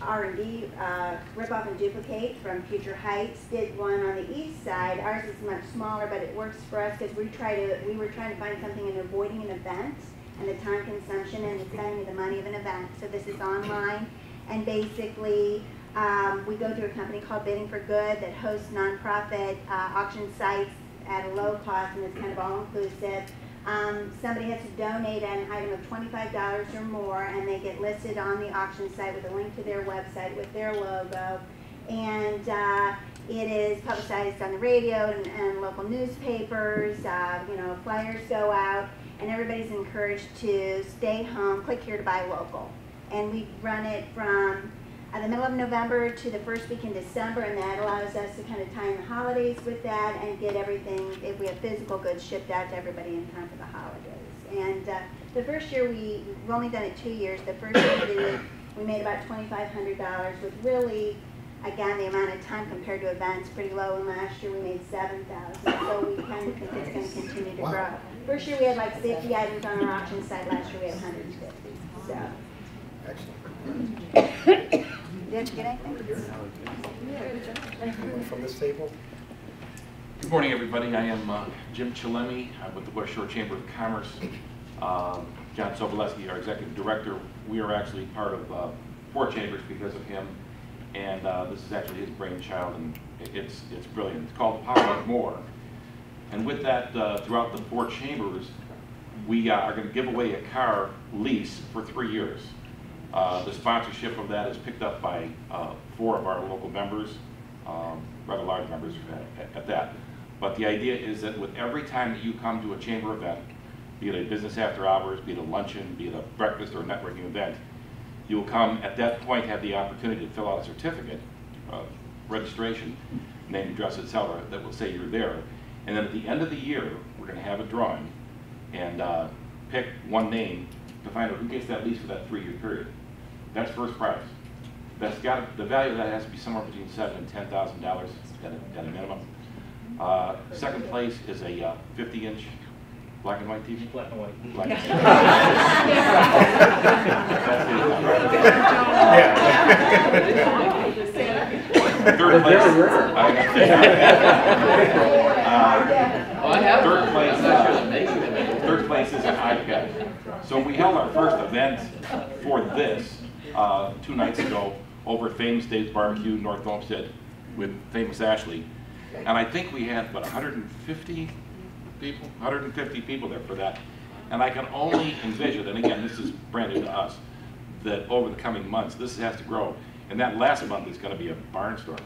R and D, uh, rip off and duplicate from Future Heights. Did one on the east side. Ours is much smaller, but it works for us because we try to we were trying to find something in avoiding an event and the time consumption and the spending the money of an event. So this is online, and basically um, we go through a company called Bidding for Good that hosts nonprofit uh, auction sites at a low cost, and it's kind of all inclusive. Um, somebody has to donate an item of $25 or more, and they get listed on the auction site with a link to their website with their logo. And uh, it is publicized on the radio and, and local newspapers. Uh, you know, flyers go out, and everybody's encouraged to stay home, click here to buy local. And we run it from uh, the middle of November to the first week in December, and that allows us to kind of tie in the holidays with that and get everything, if we have physical goods, shipped out to everybody in time for the holidays. And uh, the first year, we, we've only done it two years. The first year we did it, we made about $2,500 with really, again, the amount of time compared to events pretty low. And last year we made 7000 So we kind of think it's going to continue to grow. First year we had like 50 items on our auction site. Last year we had 150. So. Excellent. Did you get anything? From this table? Good morning, everybody. I am uh, Jim I'm with the West Shore Chamber of Commerce. Um, John Sobolewski, our executive director. We are actually part of uh, four chambers because of him, and uh, this is actually his brainchild, and it's it's brilliant. It's called Power of More. And with that, uh, throughout the four chambers, we uh, are going to give away a car lease for three years. Uh, The sponsorship of that is picked up by uh, four of our local members, um, rather large members at- at that. But the idea is that with every time that you come to a chamber event, be it a business after hours, be it a luncheon, be it a breakfast or a networking event, you will come, at that point, have the opportunity to fill out a certificate of registration, name, address, et cetera, that will say you're there. And then at the end of the year, we're going to have a drawing and uh, pick one name to find out who gets that lease for that three-year period. That's first prize. That's got, the value of that has to be somewhere between seven and ten thousand dollars at a, minimum. Uh, Second place is a uh, fifty-inch black and white TV. Black and white. Black and white. Third place. Uh, Third place, uh, third place is an iPad. So we held our first event for this uh, two nights ago over at Famous Dave's Barbecue, North Olmsted, with Famous Ashley. And I think we had, what, 150 people? 150 people there for that. And I can only envision, and again, this is brand new to us, that over the coming months, this has to grow. And that last month is going to be a barnstormer.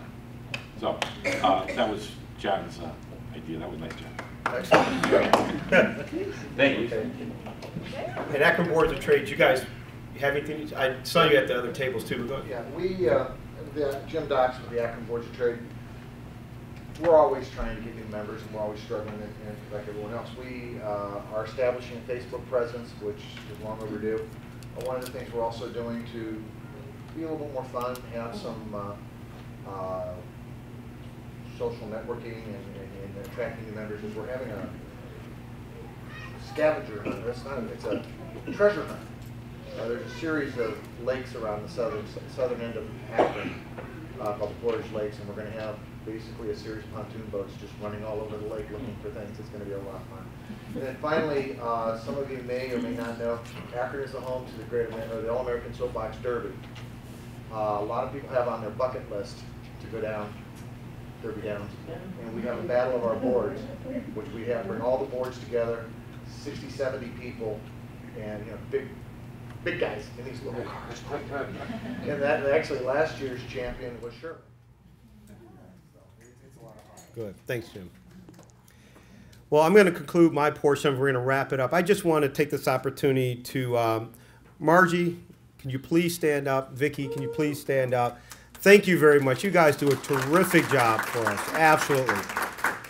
So uh, that was John's uh, idea. That was nice, John. Thank you. And Akron Boards of Trade, you guys have anything, I saw you at the other tables too, but Yeah, we, uh, the, Jim Docks with the Akron Boards of Trade, we're always trying to get new members, and we're always struggling, and like everyone else. We uh, are establishing a Facebook presence, which is long overdue. But one of the things we're also doing to be a little bit more fun, have some uh, uh, social networking and, and, and attracting new members, is we're having a scavenger hunt. It's not, it's a treasure hunt. Uh, there's a series of lakes around the southern southern end of Akron uh, called the Portage Lakes, and we're going to have basically a series of pontoon boats just running all over the lake looking for things. It's going to be a lot of fun. And then finally, uh, some of you may or may not know, Akron is the home to the Great Amer- or the All American Soapbox Derby. Uh, a lot of people have on their bucket list to go down Derby Downs, and we have a battle of our boards, which we have bring all the boards together, 60, 70 people, and you know big big guys in these little cars. and that and actually last year's champion was Sherman. Good, thanks, Jim. Well, I'm going to conclude my portion. We're going to wrap it up. I just want to take this opportunity to, um, Margie, can you please stand up? Vicky, can you please stand up? Thank you very much. You guys do a terrific job for us. Absolutely.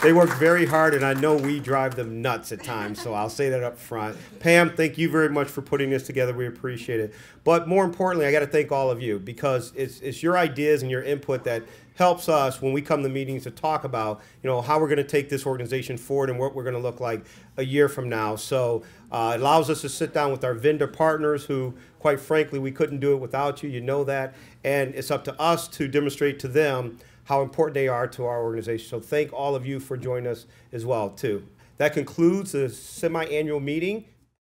They work very hard, and I know we drive them nuts at times, so I'll say that up front. Pam, thank you very much for putting this together. We appreciate it. But more importantly, I got to thank all of you because it's, it's your ideas and your input that helps us when we come to meetings to talk about, you know, how we're going to take this organization forward and what we're going to look like a year from now. So uh, it allows us to sit down with our vendor partners who, quite frankly, we couldn't do it without you. You know that. And it's up to us to demonstrate to them how important they are to our organization. So thank all of you for joining us as well, too. That concludes the semi-annual meeting.